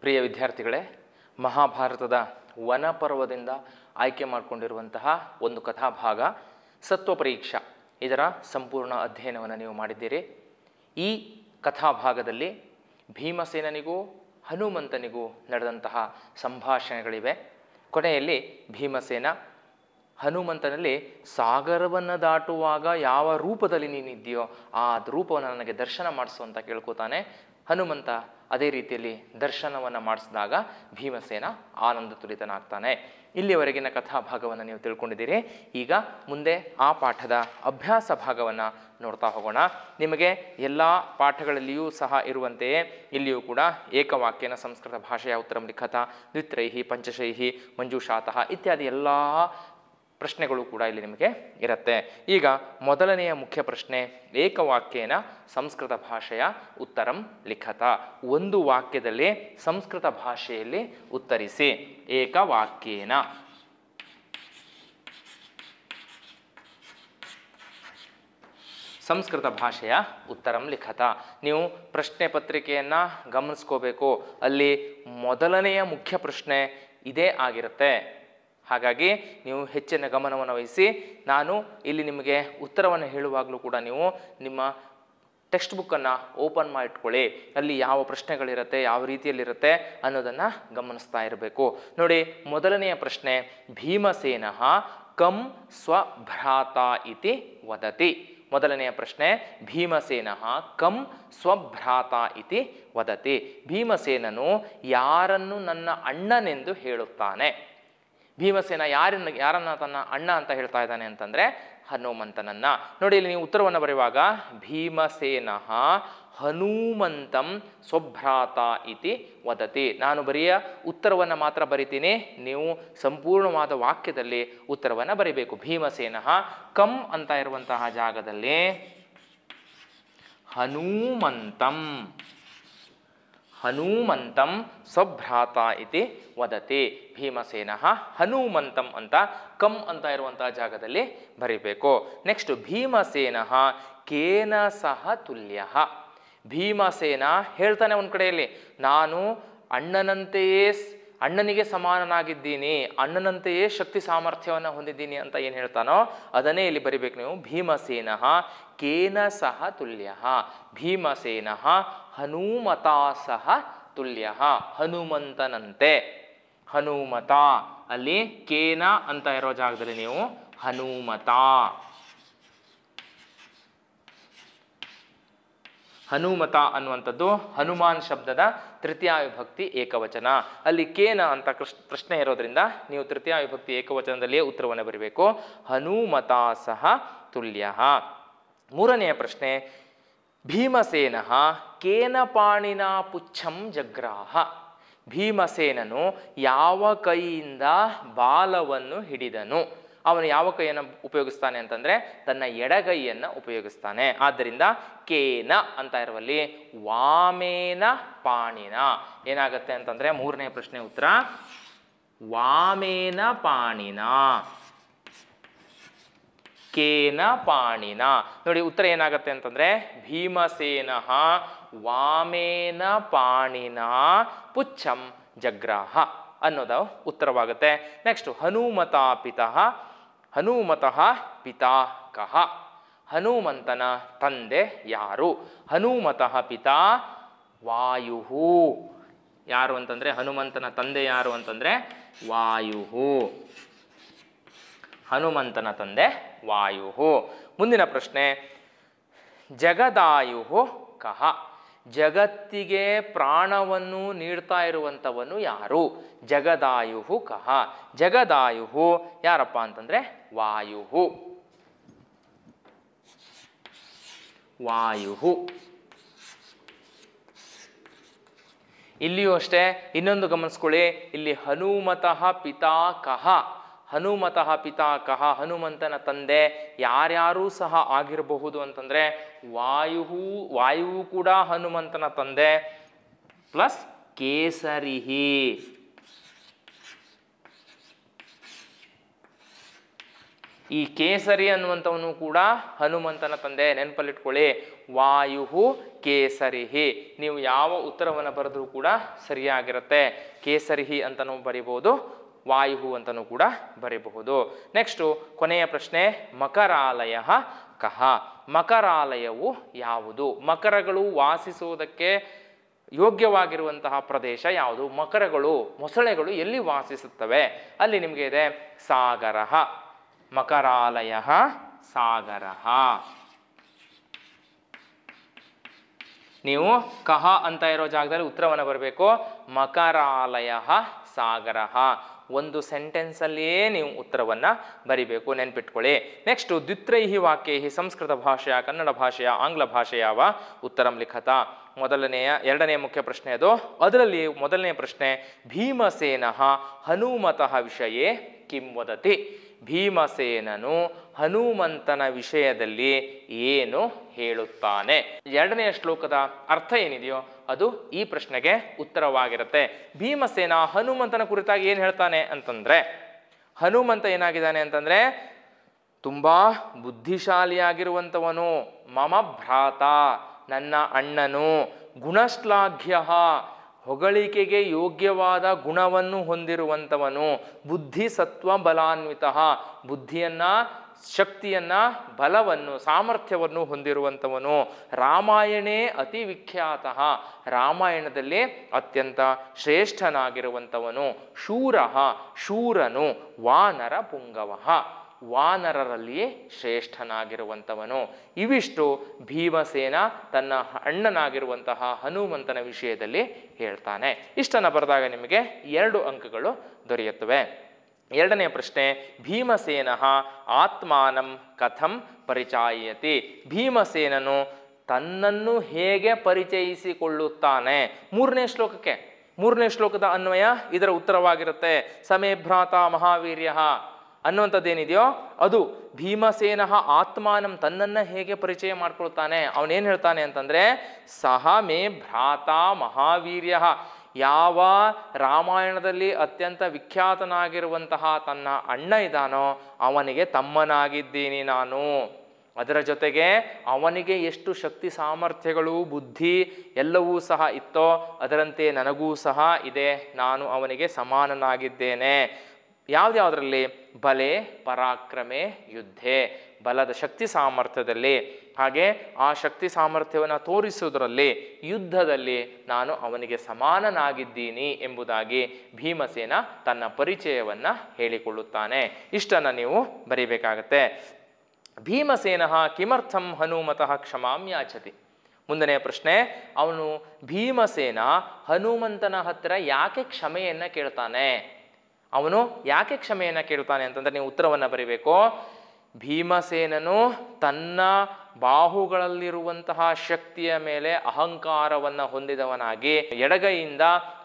ಪ್ರಿಯ ವಿದ್ಯಾರ್ಥಿಗಳೇ, ಮಹಾಭಾರತದ ವನಪರ್ವದಿಂದ ಆಯ್ಕೆ ಮಾಡಿಕೊಂಡಿರುವಂತಹ ಒಂದು ಕಥಾಭಾಗ ಸತ್ವ ಪರೀಕ್ಷಾ ಇದರ ಸಂಪೂರ್ಣ ಅಧ್ಯಯನವನ್ನು ನೀವು ಮಾಡಿದ್ದೀರಿ. ಈ ಕಥಾಭಾಗದಲ್ಲಿ ಭೀಮಸೇನನಿಗೂ, ಹನುಮಂತನಿಗೂ ನಡೆದಂತಹ ಸಂಭಾಷಣೆಗಳಿವೆ. ಕೊನೆಯಲ್ಲಿ ಭೀಮಸೇನ ಹನುಮಂತನಲ್ಲಿ, ಸಾಗರವನ್ನು ದಾಟುವಾಗ ಯಾವ ರೂಪದಲ್ಲಿ ನೀನಿದ್ದೀಯೋ ಆ ರೂಪವನ್ನು ನನಗೆ ದರ್ಶನ ಮಾಡಿಸು ಅಂತ ಕೇಳ್ಕೊತಾನೆ ಹನುಮಂತ. ಅದೇ ರೀತಿಯಲ್ಲಿ ದರ್ಶನವನ್ನು ಮಾಡಿಸಿದಾಗ ಭೀಮಸೇನ ಆನಂದ ತುಲಿತನಾಗ್ತಾನೆ. ಇಲ್ಲಿಯವರೆಗಿನ ಕಥಾಭಾಗವನ್ನು ನೀವು ತಿಳ್ಕೊಂಡಿದ್ದೀರಿ. ಈಗ ಮುಂದೆ ಆ ಪಾಠದ ಅಭ್ಯಾಸ ಭಾಗವನ್ನು ನೋಡ್ತಾ ಹೋಗೋಣ. ನಿಮಗೆ ಎಲ್ಲ ಪಾಠಗಳಲ್ಲಿಯೂ ಸಹ ಇರುವಂತೆಯೇ ಇಲ್ಲಿಯೂ ಕೂಡ ಏಕವಾಕ್ಯನ ಸಂಸ್ಕೃತ ಭಾಷೆಯ ಉತ್ತರಂ ಲಿಖತ, ದ್ವಿತ್ರೈಹಿ, ಪಂಚಶೈಹಿ, ಮಂಜುಷಾತಃ ಇತ್ಯಾದಿ ಎಲ್ಲ ಪ್ರಶ್ನೆಗಳು ಕೂಡ ಇಲ್ಲಿ ನಿಮಗೆ ಇರುತ್ತೆ. ಈಗ ಮೊದಲನೆಯ ಮುಖ್ಯ ಪ್ರಶ್ನೆ, ಏಕವಾಕ್ಯೇನ ಸಂಸ್ಕೃತ ಭಾಷೆಯ ಉತ್ತರಂ ಲಿಖತ. ಒಂದು ವಾಕ್ಯದಲ್ಲಿ ಸಂಸ್ಕೃತ ಭಾಷೆಯಲ್ಲಿ ಉತ್ತರಿಸಿ. ಏಕವಾಕ್ಯೇನ? ಸಂಸ್ಕೃತ ಭಾಷೆಯ ಉತ್ತರಂ ಲಿಖತ. ನೀವು ಪ್ರಶ್ನೆ ಪತ್ರಿಕೆಯನ್ನು ಗಮನಿಸ್ಕೋಬೇಕು. ಅಲ್ಲಿ ಮೊದಲನೆಯ ಮುಖ್ಯ ಪ್ರಶ್ನೆ ಇದೇ ಆಗಿರುತ್ತೆ. ಹಾಗಾಗಿ ನೀವು ಹೆಚ್ಚಿನ ಗಮನವನ್ನು ವಹಿಸಿ, ನಾನು ಇಲ್ಲಿ ನಿಮಗೆ ಉತ್ತರವನ್ನು ಹೇಳುವಾಗಲೂ ಕೂಡ ನೀವು ನಿಮ್ಮ ಟೆಕ್ಸ್ಟ್ ಬುಕ್ಕನ್ನು ಓಪನ್ ಮಾಡಿಟ್ಕೊಳ್ಳಿ. ಅಲ್ಲಿ ಯಾವ ಪ್ರಶ್ನೆಗಳಿರುತ್ತೆ, ಯಾವ ರೀತಿಯಲ್ಲಿರುತ್ತೆ ಅನ್ನೋದನ್ನು ಗಮನಿಸ್ತಾ ಇರಬೇಕು. ನೋಡಿ, ಮೊದಲನೆಯ ಪ್ರಶ್ನೆ, ಭೀಮಸೇನಃ ಕಂ ಸ್ವಭ್ರಾತ ಇತಿ ವದತಿ. ಮೊದಲನೆಯ ಪ್ರಶ್ನೆ, ಭೀಮಸೇನಃ ಕಂ ಸ್ವಭ್ರಾತ ಇತಿ ವದತಿ. ಭೀಮಸೇನನು ಯಾರನ್ನು ನನ್ನ ಅಣ್ಣನೆಂದು ಹೇಳುತ್ತಾನೆ? ಭೀಮಸೇನ ಯಾರನ್ನ ಯಾರನ್ನ ತನ್ನ ಅಣ್ಣ ಅಂತ ಹೇಳ್ತಾ ಇದ್ದಾನೆ ಅಂತಂದರೆ ಹನುಮಂತನನ್ನ. ನೋಡಿ, ಇಲ್ಲಿ ನೀವು ಉತ್ತರವನ್ನು ಬರೆಯುವಾಗ ಭೀಮಸೇನ ಹನುಮಂತಂ ಸ್ವಭ್ರಾತ ಇತಿ ವದತಿ. ನಾನು ಬರೆಯ ಉತ್ತರವನ್ನು ಮಾತ್ರ ಬರಿತೀನಿ. ನೀವು ಸಂಪೂರ್ಣವಾದ ವಾಕ್ಯದಲ್ಲಿ ಉತ್ತರವನ್ನು ಬರೀಬೇಕು. ಭೀಮಸೇನ ಕಂ ಅಂತ ಇರುವಂತಹ ಜಾಗದಲ್ಲಿ ಹನುಮಂತಂ. ಹನುಮಂತಂ ಸ್ವಭ್ರಾತ ಇತಿ ವದತಿ. ಭೀಮಸೇನ ಹನುಮಂತಂ ಅಂತ ಕಂ ಅಂತ ಇರುವಂತಹ ಜಾಗದಲ್ಲಿ ಬರೀಬೇಕು. ನೆಕ್ಸ್ಟ್ ಭೀಮಸೇನ ಕೇನ ಸಹ ತುಲ್ಯ. ಭೀಮಸೇನ ಹೇಳ್ತಾನೆ ಒಂದು ಕಡೆಯಲ್ಲಿ, ನಾನು ಅಣ್ಣನಂತೆಯೇ ಅಣ್ಣನಿಗೆ ಸಮಾನನಾಗಿದ್ದೀನಿ, ಅಣ್ಣನಂತೆಯೇ ಶಕ್ತಿ ಸಾಮರ್ಥ್ಯವನ್ನು ಹೊಂದಿದ್ದೀನಿ ಅಂತ ಏನು ಹೇಳ್ತಾನೋ ಅದನ್ನೇ ಇಲ್ಲಿ ಬರಿಬೇಕು ನೀವು. ಭೀಮಸೇನ ಕೇನ ಸಹ ತುಲ್ಯ, ಭೀಮಸೇನ ಹನುಮತಾ ಸಹ ತುಲ್ಯ, ಹನುಮಂತನಂತೆ. ಹನುಮತ, ಅಲ್ಲಿ ಕೇನ ಅಂತ ಇರೋ ಜಾಗದಲ್ಲಿ ನೀವು ಹನುಮತ. ಹನುಮತ ಅನ್ನುವಂಥದ್ದು ಹನುಮಾನ್ ಶಬ್ದದ ತೃತೀಯ ವಿಭಕ್ತಿ ಏಕವಚನ. ಅಲ್ಲಿ ಕೇನ ಅಂತ ಕೃಷ್- ಪ್ರಶ್ನೆ ಇರೋದ್ರಿಂದ ನೀವು ತೃತೀಯ ವಿಭಕ್ತಿ ಏಕವಚನದಲ್ಲಿಯೇ ಉತ್ತರವನ್ನು ಬರೀಬೇಕು. ಹನುಮತ ಸಹ ತುಲ್ಯ. ಮೂರನೆಯ ಪ್ರಶ್ನೆ, ಭೀಮಸೇನ ಕೇನ ಪಾಣಿನ ಪುಚ್ಛಂ ಜಗ್ರಾಹ. ಭೀಮಸೇನನು ಯಾವ ಕೈಯಿಂದ ಬಾಲವನ್ನು ಹಿಡಿದನು? ಅವನು ಯಾವ ಕೈಯನ್ನು ಉಪಯೋಗಿಸ್ತಾನೆ ಅಂತಂದರೆ ತನ್ನ ಎಡಗೈಯನ್ನು ಉಪಯೋಗಿಸ್ತಾನೆ. ಆದ್ದರಿಂದ ಕೇನ ಅಂತ ಇರುವಲ್ಲಿ ವಾಮೇನ ಪಾಣಿನ. ಏನಾಗುತ್ತೆ ಅಂತಂದರೆ ಮೂರನೇ ಪ್ರಶ್ನೆ ಉತ್ತರ. ವಾಮೇನ ಪಾಣಿನ. ಕೇನ ಪಾಣಿನ. ನೋಡಿ ಉತ್ತರ ಏನಾಗುತ್ತೆ ಅಂತಂದ್ರೆ ಭೀಮಸೇನ ವಾಮೇನ ಪಾಣಿನ ಪುಚ್ಛಂ ಜಗ್ರಾಹ ಅನ್ನೋದು ಉತ್ತರವಾಗುತ್ತೆ. ನೆಕ್ಸ್ಟ್ ಹನುಮತ ಪಿತಃ ಹನುಮತಃ ಪಿತಾ ಕಹ ಹನುಮಂತನ ತಂದೆ ಯಾರು? ಹನುಮತಃ ಪಿತಾ ವಾಯು ಯಾರು ಅಂತಂದ್ರೆ, ಹನುಮಂತನ ತಂದೆ ಯಾರು ಅಂತಂದ್ರೆ ವಾಯು ಹನುಮಂತನ ತಂದೆ ವಾಯು ಮುಂದಿನ ಪ್ರಶ್ನೆ ಜಗದಾಯು ಕಹ ಜಗತ್ತಿಗೆ ಪ್ರಾಣವನ್ನು ನೀಡ್ತಾ ಇರುವಂಥವನು ಯಾರು? ಜಗದಾಯುಹು ಕಹ. ಜಗದಾಯು ಯಾರಪ್ಪ ಅಂತಂದ್ರೆ? ವಾಯುಹು. ವಾಯುಹು. ಇಲ್ಲಿಯೂ ಅಷ್ಟೇ, ಇನ್ನೊಂದು ಗಮನಿಸ್ಕೊಳ್ಳಿ. ಇಲ್ಲಿ ಹನುಮತಃ ಪಿತಾ ಕಹ. ಹನುಮತಃ ಪಿತಾ ಕಹ ಹನುಮಂತನ ತಂದೆ ಯಾರ್ಯಾರೂ ಸಹ ಆಗಿರಬಹುದು ಅಂತಂದ್ರೆ ವಾಯು ವಾಯುವು ಕೂಡ ಹನುಮಂತನ ತಂದೆ. ಪ್ಲಸ್ ಕೇಸರಿಹಿ ಈ ಕೇಸರಿ ಅನ್ನುವಂಥವನು ಕೂಡ ಹನುಮಂತನ ತಂದೆ. ನೆನಪಲ್ಲಿಟ್ಕೊಳ್ಳಿ. ವಾಯು ಕೇಸರಿಹಿ ನೀವು ಯಾವ ಉತ್ತರವನ್ನು ಬರೆದ್ರೂ ಕೂಡ ಸರಿಯಾಗಿರುತ್ತೆ. ಕೇಸರಿಹಿ ಅಂತ ನಾವು ಬರಿಬೋದು ವಾಯು ಅಂತಲೂ ಕೂಡ ಬರೀಬಹುದು. ನೆಕ್ಸ್ಟು ಕೊನೆಯ ಪ್ರಶ್ನೆ, ಮಕರಾಲಯ, ಕಹ. ಮಕರಾಲಯವು ಯಾವುದು? ಮಕರಗಳು ವಾಸಿಸುವುದಕ್ಕೆ ಯೋಗ್ಯವಾಗಿರುವಂತಹ ಪ್ರದೇಶ ಯಾವುದು? ಮಕರಗಳು, ಮೊಸಳೆಗಳು ಎಲ್ಲಿ ವಾಸಿಸುತ್ತವೆ? ಅಲ್ಲಿ ನಿಮಗೆ ಇದೆ, ಸಾಗರ. ಮಕರಾಲಯ, ಸಾಗರ. ನೀವು ಕಹ ಅಂತ ಇರೋ ಜಾಗದಲ್ಲಿ ಉತ್ತರವನ್ನು ಬರಬೇಕು. ಮಕರಾಲಯ, ಸಾಗರ. ಒಂದು ಸೆಂಟೆನ್ಸಲ್ಲಿಯೇ ನೀವು ಉತ್ತರವನ್ನು ಬರಿಬೇಕು, ನೆನ್ಪಿಟ್ಕೊಳ್ಳಿ. ನೆಕ್ಸ್ಟು ದ್ವಿತ್ರೈಹಿ ವಾಕ್ಯೈಹಿ ಸಂಸ್ಕೃತ ಭಾಷೆಯ, ಕನ್ನಡ ಭಾಷೆಯ, ಆಂಗ್ಲ ಭಾಷೆಯ ಉತ್ತರಂ ಲಿಖತ? ಮೊದಲನೆಯ ಎರಡನೇ ಮುಖ್ಯ ಪ್ರಶ್ನೆ ಅದು. ಅದರಲ್ಲಿ ಮೊದಲನೇ ಪ್ರಶ್ನೆ, ಭೀಮಸೇನಃ ಹನುಮತಃ ವಿಷಯೇ ಕಿಂ ವದತಿ. ಭೀಮಸೇನನು ಹನುಮಂತನ ವಿಷಯದಲ್ಲಿ ಏನು ಹೇಳುತ್ತಾನೆ? ಎರಡನೆಯ ಶ್ಲೋಕದ ಅರ್ಥ ಏನಿದೆಯೋ ಅದು ಈ ಪ್ರಶ್ನೆಗೆ ಉತ್ತರವಾಗಿರುತ್ತೆ. ಭೀಮಸೇನ ಹನುಮಂತನ ಕುರಿತಾಗಿ ಏನು ಹೇಳ್ತಾನೆ ಅಂತಂದ್ರೆ, ಹನುಮಂತ ಏನಾಗಿದ್ದಾನೆ ಅಂತಂದ್ರೆ, ತುಂಬಾ ಬುದ್ಧಿಶಾಲಿಯಾಗಿರುವಂಥವನು, ಮಮ ಭ್ರಾತ, ನನ್ನ ಅಣ್ಣನು, ಗುಣಶ್ಲಾಘ್ಯ ಹೊಗಳಿಕೆಗೆ ಯೋಗ್ಯವಾದ ಗುಣವನ್ನು ಹೊಂದಿರುವಂಥವನು ಬುದ್ಧಿ ಸತ್ವ ಬಲಾನ್ವಿತ. ಬುದ್ಧಿಯನ್ನ, ಶಕ್ತಿಯನ್ನ, ಬಲವನ್ನು, ಸಾಮರ್ಥ್ಯವನ್ನು ಹೊಂದಿರುವಂಥವನು ರಾಮಾಯಣೇ ಅತಿ ವಿಖ್ಯಾತ. ರಾಮಾಯಣದಲ್ಲಿ ಅತ್ಯಂತ ಶ್ರೇಷ್ಠನಾಗಿರುವಂಥವನು ಶೂರ, ಶೂರನು ವಾನರ ಪುಂಗವ. ವಾನರರಲ್ಲಿ ಶ್ರೇಷ್ಠನಾಗಿರುವಂಥವನು. ಇವಿಷ್ಟು ಭೀಮಸೇನ ತನ್ನ ಅಣ್ಣನಾಗಿರುವಂತಹ ಹನುಮಂತನ ವಿಷಯದಲ್ಲಿ ಹೇಳ್ತಾನೆ. ಇಷ್ಟನ್ನು ಬರೆದಾಗ ನಿಮಗೆ ಎರಡು ಅಂಕಗಳು ದೊರೆಯುತ್ತವೆ. ಎರಡನೇ ಪ್ರಶ್ನೆ, ಭೀಮಸೇನ ಆತ್ಮಾನಂ ಕಥಂ ಪರಿಚಾಯತಿ ಭೀಮಸೇನನು ತನ್ನನ್ನು ಹೇಗೆ ಪರಿಚಯಿಸಿಕೊಳ್ಳುತ್ತಾನೆ? ಮೂರನೇ ಶ್ಲೋಕಕ್ಕೆ. ಮೂರನೇ ಶ್ಲೋಕದ ಅನ್ವಯ ಇದರ ಉತ್ತರವಾಗಿರುತ್ತೆ. ಸಮೇ ಭ್ರಾತ ಮಹಾವೀರ್ಯ. ಅನ್ನುವಂಥದ್ದೇನಿದೆಯೋ ಅದು ಭೀಮಸೇನ ಆತ್ಮಾನಂ ತನ್ನನ್ನು ಹೇಗೆ ಪರಿಚಯ ಮಾಡ್ಕೊಳ್ತಾನೆ, ಅವನೇನು ಹೇಳ್ತಾನೆ ಅಂತಂದ್ರೆ, ಸಹ ಮೇ ಭ್ರಾತ ಮಹಾವೀರ್ಯ, ಯಾವ ರಾಮಾಯಣದಲ್ಲಿ ಅತ್ಯಂತ ವಿಖ್ಯಾತನಾಗಿರುವಂತಹ ತನ್ನ ಅಣ್ಣ ಇದ್ದಾನೋ, ಅವನಿಗೆ ತಮ್ಮನಾಗಿದ್ದೀನಿ ನಾನು. ಅದರ ಜೊತೆಗೆ ಅವನಿಗೆ ಎಷ್ಟು ಶಕ್ತಿ ಸಾಮರ್ಥ್ಯಗಳು, ಬುದ್ಧಿ ಎಲ್ಲವೂ ಸಹ ಇತ್ತೋ, ಅದರಂತೆ ನನಗೂ ಸಹ ಇದೆ, ನಾನು ಅವನಿಗೆ ಸಮಾನನಾಗಿದ್ದೇನೆ. ಯಾವ್ದ್ಯಾವುದರಲ್ಲಿ? ಬಲೆ, ಪರಾಕ್ರಮೆ, ಯುದ್ಧೆ. ಬಲದ ಶಕ್ತಿ ಸಾಮರ್ಥ್ಯದಲ್ಲಿ. ಹಾಗೆ ಆ ಶಕ್ತಿ ಸಾಮರ್ಥ್ಯವನ್ನು ತೋರಿಸುವುದರಲ್ಲಿ, ಯುದ್ಧದಲ್ಲಿ ನಾನು ಅವನಿಗೆ ಸಮಾನನಾಗಿದ್ದೀನಿ ಎಂಬುದಾಗಿ ಭೀಮಸೇನ ತನ್ನ ಪರಿಚಯವನ್ನು ಹೇಳಿಕೊಳ್ಳುತ್ತಾನೆ. ಇಷ್ಟನ್ನು ನೀವು ಬರೀಬೇಕಾಗತ್ತೆ. ಭೀಮಸೇನ ಕಿಮರ್ಥಂ ಹನುಮತಃ ಕ್ಷಮಾಂ ಯಾಚತಿ ಮುಂದನೆಯ ಪ್ರಶ್ನೆ, ಅವನು ಭೀಮಸೇನ ಹನುಮಂತನ ಹತ್ತಿರ ಯಾಕೆ ಕ್ಷಮೆಯನ್ನು ಕೇಳ್ತಾನೆ? ಅವನು ಯಾಕೆ ಕ್ಷಮೆಯನ್ನು ಕೇಳ್ತಾನೆ ಅಂತಂದ್ರೆ ನೀವು ಉತ್ತರವನ್ನು ಬರೀಬೇಕು. ಭೀಮಸೇನನು ತನ್ನ ಬಾಹುಗಳಲ್ಲಿರುವಂತಹ ಶಕ್ತಿಯ ಮೇಲೆ ಅಹಂಕಾರವನ್ನು ಹೊಂದಿದವನಾಗಿ ಎಡಗೈಯಿಂದ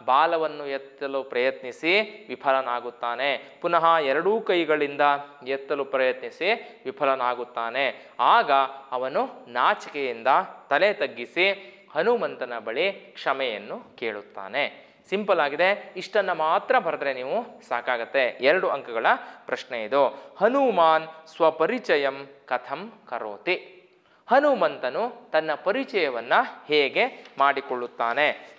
ಬಾಲವನ್ನು ಎತ್ತಲು ಪ್ರಯತ್ನಿಸಿ ವಿಫಲನಾಗುತ್ತಾನೆ. ಪುನಃ ಎರಡೂ ಕೈಗಳಿಂದ ಎತ್ತಲು ಪ್ರಯತ್ನಿಸಿ ವಿಫಲನಾಗುತ್ತಾನೆ. ಆಗ ಅವನು ನಾಚಿಕೆಯಿಂದ ತಲೆ ತಗ್ಗಿಸಿ ಹನುಮಂತನ ಬಳಿ ಕ್ಷಮೆಯನ್ನು ಕೇಳುತ್ತಾನೆ. ಸಿಂಪಲ್ ಆಗಿದೆ. ಇಷ್ಟನ್ನು ಮಾತ್ರ ಬರೆದ್ರೆ ನೀವು ಸಾಕಾಗತ್ತೆ. ಎರಡು ಅಂಕಗಳ ಪ್ರಶ್ನೆ ಇದು. ಹನುಮಾನ್ ಸ್ವಪರಿಚಯಂ ಕಥಂ ಕರೋತಿ. ಹನುಮಂತನು ತನ್ನ ಪರಿಚಯವನ್ನ ಹೇಗೆ ಮಾಡಿಕೊಳ್ಳುತ್ತಾನೆ?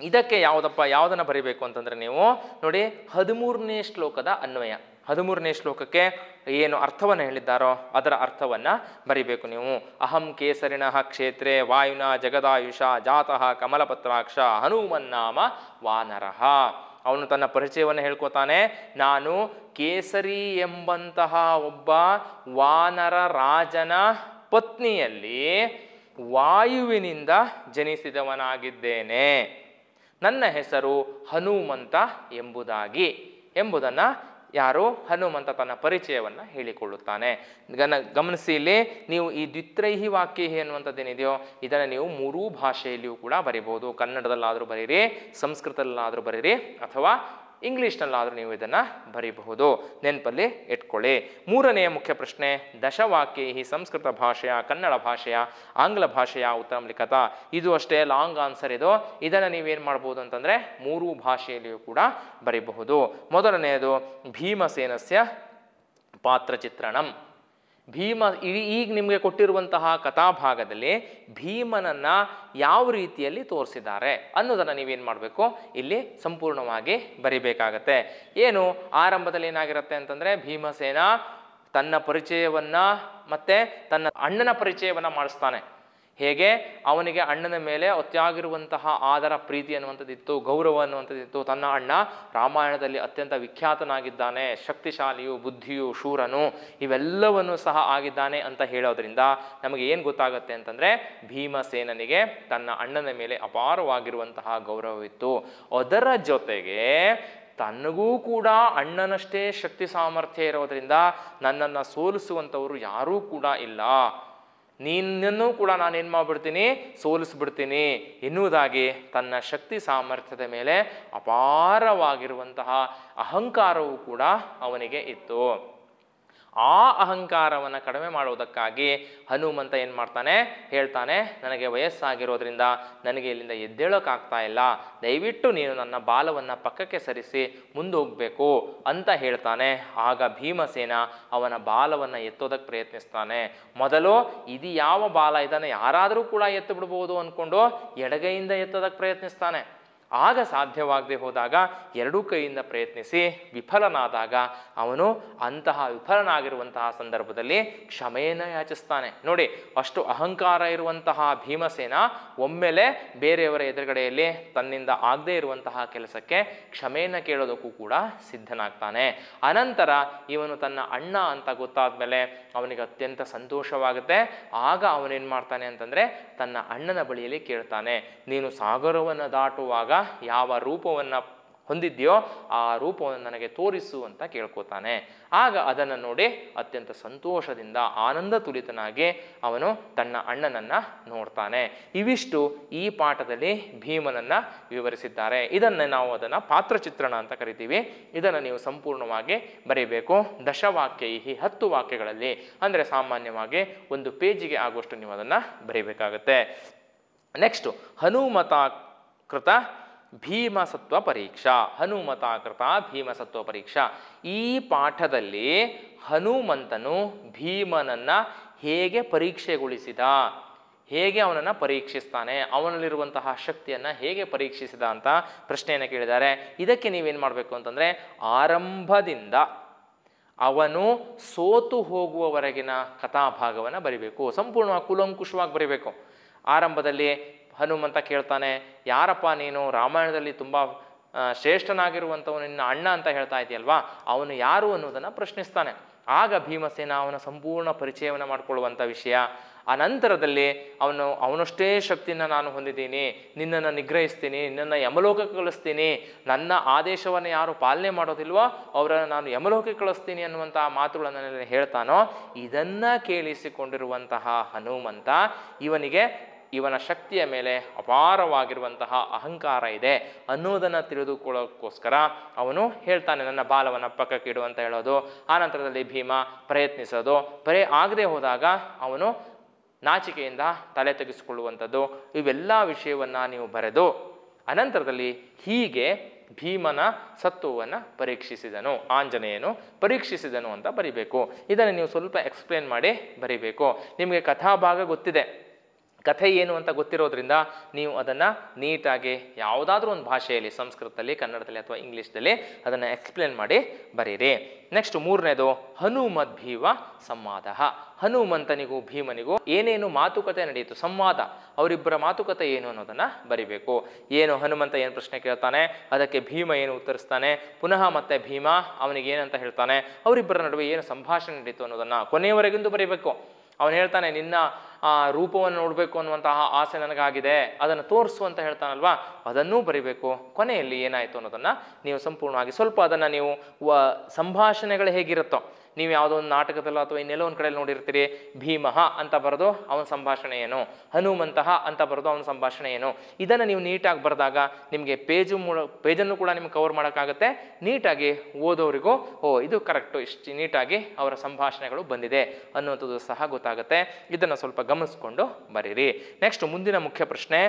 ಇದಕ್ಕೆ ಯಾವುದಪ್ಪ, ಯಾವುದನ್ನು ಬರಿಬೇಕು ಅಂತಂದ್ರೆ ನೀವು ನೋಡಿ ಹದಿಮೂರನೇ ಶ್ಲೋಕದ ಅನ್ವಯ. ಹದಿಮೂರನೇ ಶ್ಲೋಕಕ್ಕೆ ಏನು ಅರ್ಥವನ್ನು ಹೇಳಿದ್ದಾರೋ ಅದರ ಅರ್ಥವನ್ನು ಬರಿಬೇಕು ನೀವು. ಅಹಂ ಕೇಸರಿನ ಕ್ಷೇತ್ರೇ ವಾಯುನ ಜಗದಾಯುಷ ಜಾತಃ ಕಮಲಪತ್ರಾಕ್ಷ ಹನುಮನ್ನಾಮ ವಾನರಃ. ಅವನು ತನ್ನ ಪರಿಚಯವನ್ನು ಹೇಳ್ಕೊತಾನೆ, ನಾನು ಕೇಸರಿ ಎಂಬಂತಹ ಒಬ್ಬ ವಾನರ ರಾಜನ ಪತ್ನಿಯಲ್ಲಿ ವಾಯುವಿನಿಂದ ಜನಿಸಿದವನಾಗಿದ್ದೇನೆ. ನನ್ನ ಹೆಸರು ಹನುಮಂತ ಎಂಬುದಾಗಿ. ಎಂಬುದನ್ನು ಯಾರು? ಹನುಮಂತ ತನ್ನ ಪರಿಚಯವನ್ನು ಹೇಳಿಕೊಳ್ಳುತ್ತಾನೆ. ಗನ, ಗಮನಿಸಿ ಇಲ್ಲಿ, ನೀವು ಈ ದ್ವಿತ್ರೈಹಿ ವಾಕ್ಯ ಅನ್ನುವಂಥದ್ದೇನಿದೆಯೋ ಇದನ್ನು ನೀವು ಮೂರೂ ಭಾಷೆಯಲ್ಲಿಯೂ ಕೂಡ ಬರಿಬೋದು ಕನ್ನಡದಲ್ಲಾದರೂ ಬರೀರಿ, ಸಂಸ್ಕೃತದಲ್ಲಾದರೂ ಬರೀರಿ, ಅಥವಾ ಇಂಗ್ಲೀಷ್ನಲ್ಲಾದರೂ ನೀವು ಇದನ್ನು ಬರೀಬಹುದು. ನೆನಪಲ್ಲಿ ಇಟ್ಕೊಳ್ಳಿ. ಮೂರನೆಯ ಮುಖ್ಯ ಪ್ರಶ್ನೆ ದಶವಾಕ್ಯ ಸಂಸ್ಕೃತ ಭಾಷೆಯ, ಕನ್ನಡ ಭಾಷೆಯ, ಆಂಗ್ಲ ಭಾಷೆಯ ಉತ್ತಮ ಲಿಖತ. ಇದು ಅಷ್ಟೇ ಲಾಂಗ್ ಆನ್ಸರ್ ಇದು. ಇದನ್ನು ನೀವೇನು ಮಾಡ್ಬೋದು ಅಂತಂದರೆ ಮೂರೂ ಭಾಷೆಯಲ್ಲಿಯೂ ಕೂಡ ಬರೀಬಹುದು. ಮೊದಲನೆಯದು ಭೀಮಸೇನಸ್ಯ ಪಾತ್ರಚಿತ್ರಣಂ. ಭೀಮ ಈಗ ನಿಮಗೆ ಕೊಟ್ಟಿರುವಂತಹ ಕಥಾಭಾಗದಲ್ಲಿ ಭೀಮನನ್ನ ಯಾವ ರೀತಿಯಲ್ಲಿ ತೋರಿಸಿದ್ದಾರೆ ಅನ್ನೋದನ್ನು ನೀವೇನು ಮಾಡಬೇಕು? ಇಲ್ಲಿ ಸಂಪೂರ್ಣವಾಗಿ ಬರಿಬೇಕಾಗತ್ತೆ. ಏನು? ಆರಂಭದಲ್ಲಿ ಏನಾಗಿರುತ್ತೆ ಅಂತಂದರೆ ಭೀಮಸೇನ ತನ್ನ ಪರಿಚಯವನ್ನ ಮತ್ತೆ ತನ್ನ ಅಣ್ಣನ ಪರಿಚಯವನ್ನ ಮಾಡಿಸ್ತಾನೆ. ಹೇಗೆ? ಅವನಿಗೆ ಅಣ್ಣನ ಮೇಲೆ ಅತ್ಯಾಗಿರುವಂತಹ ಆದರ, ಪ್ರೀತಿ ಅನ್ನುವಂಥದ್ದಿತ್ತು, ಗೌರವ ಅನ್ನುವಂಥದ್ದಿತ್ತು ತನ್ನ ಅಣ್ಣ. ರಾಮಾಯಣದಲ್ಲಿ ಅತ್ಯಂತ ವಿಖ್ಯಾತನಾಗಿದ್ದಾನೆ. ಶಕ್ತಿಶಾಲಿಯು, ಬುದ್ಧಿಯು, ಶೂರನು, ಇವೆಲ್ಲವನ್ನು ಸಹ ಆಗಿದ್ದಾನೆ ಅಂತ ಹೇಳೋದ್ರಿಂದ ನಮಗೆ ಏನು ಗೊತ್ತಾಗುತ್ತೆ ಅಂತಂದರೆ ಭೀಮಸೇನನಿಗೆ ತನ್ನ ಅಣ್ಣನ ಮೇಲೆ ಅಪಾರವಾಗಿರುವಂತಹ ಗೌರವವಿತ್ತು. ಅದರ ಜೊತೆಗೆ ತನಗೂ ಕೂಡ ಅಣ್ಣನಷ್ಟೇ ಶಕ್ತಿ ಸಾಮರ್ಥ್ಯ ಇರೋದ್ರಿಂದ ನನ್ನನ್ನು ಸೋಲಿಸುವಂಥವರು ಯಾರೂ ಕೂಡ ಇಲ್ಲ. ನಿನ್ನನ್ನು ಕೂಡ ನಾನೇನು ಮಾಡಿಬಿಡ್ತೀನಿ? ಸೋಲಿಸ್ಬಿಡ್ತೀನಿ. ಎನ್ನುವುದಾಗಿ ತನ್ನ ಶಕ್ತಿ ಸಾಮರ್ಥ್ಯದ ಮೇಲೆ ಅಪಾರವಾಗಿರುವಂತಹ ಅಹಂಕಾರವೂ ಕೂಡ ಅವನಿಗೆ ಇತ್ತು. ಆ ಅಹಂಕಾರವನ್ನು ಕಡಿಮೆ ಮಾಡುವುದಕ್ಕಾಗಿ ಹನುಮಂತ ಏನು ಮಾಡ್ತಾನೆ? ಹೇಳ್ತಾನೆ, ನನಗೆ ವಯಸ್ಸಾಗಿರೋದ್ರಿಂದ ನನಗೆ ಇಲ್ಲಿಂದ ಎದ್ದೇಳೋಕ್ಕಾಗ್ತಾ ಇಲ್ಲ. ದಯವಿಟ್ಟು ನೀನು ನನ್ನ ಬಾಲವನ್ನು ಪಕ್ಕಕ್ಕೆ ಸರಿಸಿ ಮುಂದೆ ಹೋಗಬೇಕು ಅಂತ ಹೇಳ್ತಾನೆ. ಆಗ ಭೀಮಸೇನ ಅವನ ಬಾಲವನ್ನು ಎತ್ತೋದಕ್ಕೆ ಪ್ರಯತ್ನಿಸ್ತಾನೆ. ಮೊದಲು ಇದು ಯಾವ ಬಾಲ ಇದನ್ನು ಯಾರಾದರೂ ಕೂಡ ಎತ್ತು ಬಿಡ್ಬೋದು ಅಂದ್ಕೊಂಡು ಎಡಗೈಯಿಂದ ಎತ್ತೋದಕ್ಕೆ ಪ್ರಯತ್ನಿಸ್ತಾನೆ. ಆಗ ಸಾಧ್ಯವಾಗದೆ ಹೋದಾಗ ಎರಡೂ ಕೈಯಿಂದ ಪ್ರಯತ್ನಿಸಿ ವಿಫಲನಾದಾಗ ಅವನು ಅಂತಹ ವಿಫಲನಾಗಿರುವಂತಹ ಸಂದರ್ಭದಲ್ಲಿ ಕ್ಷಮೆಯನ್ನು ಯಾಚಿಸ್ತಾನೆ. ನೋಡಿ, ಅಷ್ಟು ಅಹಂಕಾರ ಇರುವಂತಹ ಭೀಮಸೇನ ಒಮ್ಮೆಲೆ ಬೇರೆಯವರ ಎದುರುಗಡೆಯಲ್ಲಿ ತನ್ನಿಂದ ಆಗದೇ ಇರುವಂತಹ ಕೆಲಸಕ್ಕೆ ಕ್ಷಮೆಯನ್ನು ಕೇಳೋದಕ್ಕೂ ಕೂಡ ಸಿದ್ಧನಾಗ್ತಾನೆ. ಅನಂತರ ಇವನು ತನ್ನ ಅಣ್ಣ ಅಂತ ಗೊತ್ತಾದ್ಮೇಲೆ ಅವನಿಗೆ ಅತ್ಯಂತ ಸಂತೋಷವಾಗುತ್ತೆ. ಆಗ ಅವನೇನು ಮಾಡ್ತಾನೆ ಅಂತಂದರೆ ತನ್ನ ಅಣ್ಣನ ಬಳಿಯಲ್ಲಿ ಕೇಳ್ತಾನೆ, ನೀನು ಸಾಗರವನ್ನು ದಾಟುವಾಗ ಯಾವ ರೂಪವನ್ನು ಹೊಂದಿದ್ಯೋ ಆ ರೂಪವನ್ನು ನನಗೆ ತೋರಿಸು ಅಂತ ಕೇಳ್ಕೋತಾನೆ. ಆಗ ಅದನ್ನು ನೋಡಿ ಅತ್ಯಂತ ಸಂತೋಷದಿಂದ ಆನಂದ ತುಲಿತನಾಗಿ ಅವನು ತನ್ನ ಅಣ್ಣನನ್ನು ನೋಡ್ತಾನೆ. ಇವಿಷ್ಟು ಈ ಪಾಠದಲ್ಲಿ ಭೀಮನನ್ನು ವಿವರಿಸಿದ್ದಾರೆ. ಇದನ್ನ ನಾವು ಅದನ್ನು ಪಾತ್ರಚಿತ್ರಣ ಅಂತ ಕರಿತೀವಿ. ಇದನ್ನು ನೀವು ಸಂಪೂರ್ಣವಾಗಿ ಬರೀಬೇಕು. ದಶವಾಕ್ಯ ಈ ಹತ್ತು ವಾಕ್ಯಗಳಲ್ಲಿ. ಅಂದರೆ ಸಾಮಾನ್ಯವಾಗಿ ಒಂದು ಪೇಜಿಗೆ ಆಗುವಷ್ಟು ನೀವು ಅದನ್ನು ಬರೀಬೇಕಾಗತ್ತೆ. ನೆಕ್ಸ್ಟು, ಹನುಮತಾಕೃತ ಭೀಮಸತ್ವ ಪರೀಕ್ಷಾ, ಹನುಮತಾಕೃತ ಭೀಮಸತ್ವ ಪರೀಕ್ಷಾ. ಈ ಪಾಠದಲ್ಲಿ ಹನುಮಂತನು ಭೀಮನನ್ನ ಹೇಗೆ ಪರೀಕ್ಷೆಗೊಳಿಸಿದ, ಹೇಗೆ ಅವನನ್ನು ಪರೀಕ್ಷಿಸ್ತಾನೆ, ಅವನಲ್ಲಿರುವಂತಹ ಶಕ್ತಿಯನ್ನು ಹೇಗೆ ಪರೀಕ್ಷಿಸಿದ ಅಂತ ಪ್ರಶ್ನೆಯನ್ನು ಕೇಳಿದ್ದಾರೆ. ಇದಕ್ಕೆ ನೀವೇನು ಮಾಡಬೇಕು ಅಂತಂದರೆ, ಆರಂಭದಿಂದ ಅವನು ಸೋತು ಹೋಗುವವರೆಗಿನ ಕಥಾಭಾಗವನ್ನು ಬರಿಬೇಕು. ಸಂಪೂರ್ಣವಾಗಿ ಕುಲಂಕುಷವಾಗಿ ಬರಿಬೇಕು. ಆರಂಭದಲ್ಲಿ ಹನುಮಂತ ಕೇಳ್ತಾನೆ, ಯಾರಪ್ಪ ನೀನು? ರಾಮಾಯಣದಲ್ಲಿ ತುಂಬ ಶ್ರೇಷ್ಠನಾಗಿರುವಂಥವನು ನಿನ್ನ ಅಣ್ಣ ಅಂತ ಹೇಳ್ತಾ ಇದೆಯಲ್ವಾ? ಅವನು ಯಾರು ಅನ್ನೋದನ್ನು ಪ್ರಶ್ನಿಸ್ತಾನೆ. ಆಗ ಭೀಮಸೇನ ಅವನ ಸಂಪೂರ್ಣ ಪರಿಚಯವನ್ನು ಮಾಡಿಕೊಳ್ಳುವಂಥ ವಿಷಯ. ಆ ನಂತರದಲ್ಲಿ ಅವನು, ಅವನಷ್ಟೇ ಶಕ್ತಿಯನ್ನು ನಾನು ಹೊಂದಿದ್ದೀನಿ. ನಿನ್ನನ್ನು ನಿಗ್ರಹಿಸ್ತೀನಿ. ನಿನ್ನನ್ನು ಯಮಲೋಕಕ್ಕೆ ಕಳಿಸ್ತೀನಿ. ನನ್ನ ಆದೇಶವನ್ನು ಯಾರು ಪಾಲನೆ ಮಾಡೋದಿಲ್ವೋ ಅವರನ್ನು ನಾನು ಯಮಲೋಕಕ್ಕೆ ಕಳಿಸ್ತೀನಿ ಅನ್ನುವಂಥ ಮಾತುಗಳನ್ನು ಹೇಳ್ತಾನೋ, ಇದನ್ನು ಕೇಳಿಸಿಕೊಂಡಿರುವಂತಹ ಹನುಮಂತ ಇವನಿಗೆ ಇವನ ಶಕ್ತಿಯ ಮೇಲೆ ಅಪಾರವಾಗಿರುವಂತಹ ಅಹಂಕಾರ ಇದೆ ಅನ್ನೋದನ್ನು ತಿಳಿದುಕೊಳ್ಳೋಕ್ಕೋಸ್ಕರ ಅವನು ಹೇಳ್ತಾನೆ, ನನ್ನ ಬಾಲವನ್ನು ಪಕ್ಕಕ್ಕೆ ಇಡು ಅಂತ ಹೇಳೋದು. ಆ ನಂತರದಲ್ಲಿ ಭೀಮ ಪ್ರಯತ್ನಿಸೋದು. ಬರೇ ಆಗದೆ ಹೋದಾಗ ಅವನು ನಾಚಿಕೆಯಿಂದ ತಲೆ ತೆಗೆಸಿಕೊಳ್ಳುವಂಥದ್ದು. ಇವೆಲ್ಲ ವಿಷಯವನ್ನು ನೀವು ಬರೆದು ಅನಂತರದಲ್ಲಿ ಹೀಗೆ ಭೀಮನ ಸತ್ವವನ್ನು ಪರೀಕ್ಷಿಸಿದನು, ಆಂಜನೇಯನು ಪರೀಕ್ಷಿಸಿದನು ಅಂತ ಬರಿಬೇಕು. ಇದನ್ನು ನೀವು ಸ್ವಲ್ಪ ಎಕ್ಸ್ಪ್ಲೇನ್ ಮಾಡಿ ಬರಿಬೇಕು. ನಿಮಗೆ ಕಥಾಭಾಗ ಗೊತ್ತಿದೆ. ಕಥೆ ಏನು ಅಂತ ಗೊತ್ತಿರೋದ್ರಿಂದ ನೀವು ಅದನ್ನು ನೀಟಾಗಿ ಯಾವುದಾದ್ರೂ ಒಂದು ಭಾಷೆಯಲ್ಲಿ, ಸಂಸ್ಕೃತದಲ್ಲಿ, ಕನ್ನಡದಲ್ಲಿ ಅಥವಾ ಇಂಗ್ಲೀಷ್ದಲ್ಲಿ ಅದನ್ನು ಎಕ್ಸ್ಪ್ಲೇನ್ ಮಾಡಿ ಬರೀರಿ. ನೆಕ್ಸ್ಟ್ ಮೂರನೇದು, ಹನುಮದ್ ಭೀವ ಸಂವಾದ. ಹನುಮಂತನಿಗೂ, ಭೀಮನಿಗೂ ಏನೇನು ಮಾತುಕತೆ ನಡೆಯಿತು? ಸಂವಾದ. ಅವರಿಬ್ಬರ ಮಾತುಕತೆ ಏನು ಅನ್ನೋದನ್ನು ಬರಿಬೇಕು. ಏನು, ಹನುಮಂತ ಏನು ಪ್ರಶ್ನೆ ಕೇಳ್ತಾನೆ? ಅದಕ್ಕೆ ಭೀಮ ಏನು ಉತ್ತರಿಸ್ತಾನೆ? ಪುನಃ ಮತ್ತೆ ಭೀಮ ಅವನಿಗೆ ಏನಂತ ಹೇಳ್ತಾನೆ? ಅವರಿಬ್ಬರ ನಡುವೆ ಏನು ಸಂಭಾಷಣೆ ನಡೀತು ಅನ್ನೋದನ್ನು ಕೊನೆಯವರೆಗಿಂದು ಬರೀಬೇಕು. ಅವನು ಹೇಳ್ತಾನೆ, ನಿನ್ನ ರೂಪವನ್ನು ನೋಡಬೇಕು ಅನ್ನುವಂತಹ ಆಸೆ ನನಗಾಗಿದೆ. ಅದನ್ನು ತೋರಿಸು ಅಂತ ಹೇಳ್ತಾನಲ್ವಾ? ಅದನ್ನೂ ಬರಿಬೇಕು. ಕೊನೆಯಲ್ಲಿ ಏನಾಯಿತು ಅನ್ನೋದನ್ನು ನೀವು ಸಂಪೂರ್ಣವಾಗಿ ಸ್ವಲ್ಪ ಅದನ್ನು ನೀವು ಸಂಭಾಷಣೆಗಳು ಹೇಗಿರುತ್ತೋ ನೀವು ಯಾವುದೋ ಒಂದು ನಾಟಕದಲ್ಲೋ ಅಥವಾ ಇನ್ನೆಲ್ಲೋ ಒಂದು ಕಡೆಯಲ್ಲಿ ನೋಡಿರ್ತೀರಿ ಭೀಮಃ ಅಂತ ಬರೆದು ಅವನ ಸಂಭಾಷಣೆ ಏನು ಹನುಮಂತಹ ಅಂತ ಬರೆದು ಅವನ ಸಂಭಾಷಣೆ ಏನು ಇದನ್ನು ನೀವು ನೀಟಾಗಿ ಬರೆದಾಗ ನಿಮಗೆ ಪೇಜು ಮೂಲ ಪೇಜನ್ನು ಕೂಡ ನಿಮ್ಗೆ ಕವರ್ ಮಾಡೋಕ್ಕಾಗತ್ತೆ. ನೀಟಾಗಿ ಓದೋರಿಗೂ, ಓ, ಇದು ಕರೆಕ್ಟು ಇಷ್ಟು ನೀಟಾಗಿ ಅವರ ಸಂಭಾಷಣೆಗಳು ಬಂದಿದೆ ಅನ್ನುವಂಥದ್ದು ಸಹ ಗೊತ್ತಾಗುತ್ತೆ. ಇದನ್ನು ಸ್ವಲ್ಪ ಗಮನಿಸ್ಕೊಂಡು ಬರೀರಿ. ನೆಕ್ಸ್ಟ್ ಮುಂದಿನ ಮುಖ್ಯ ಪ್ರಶ್ನೆ,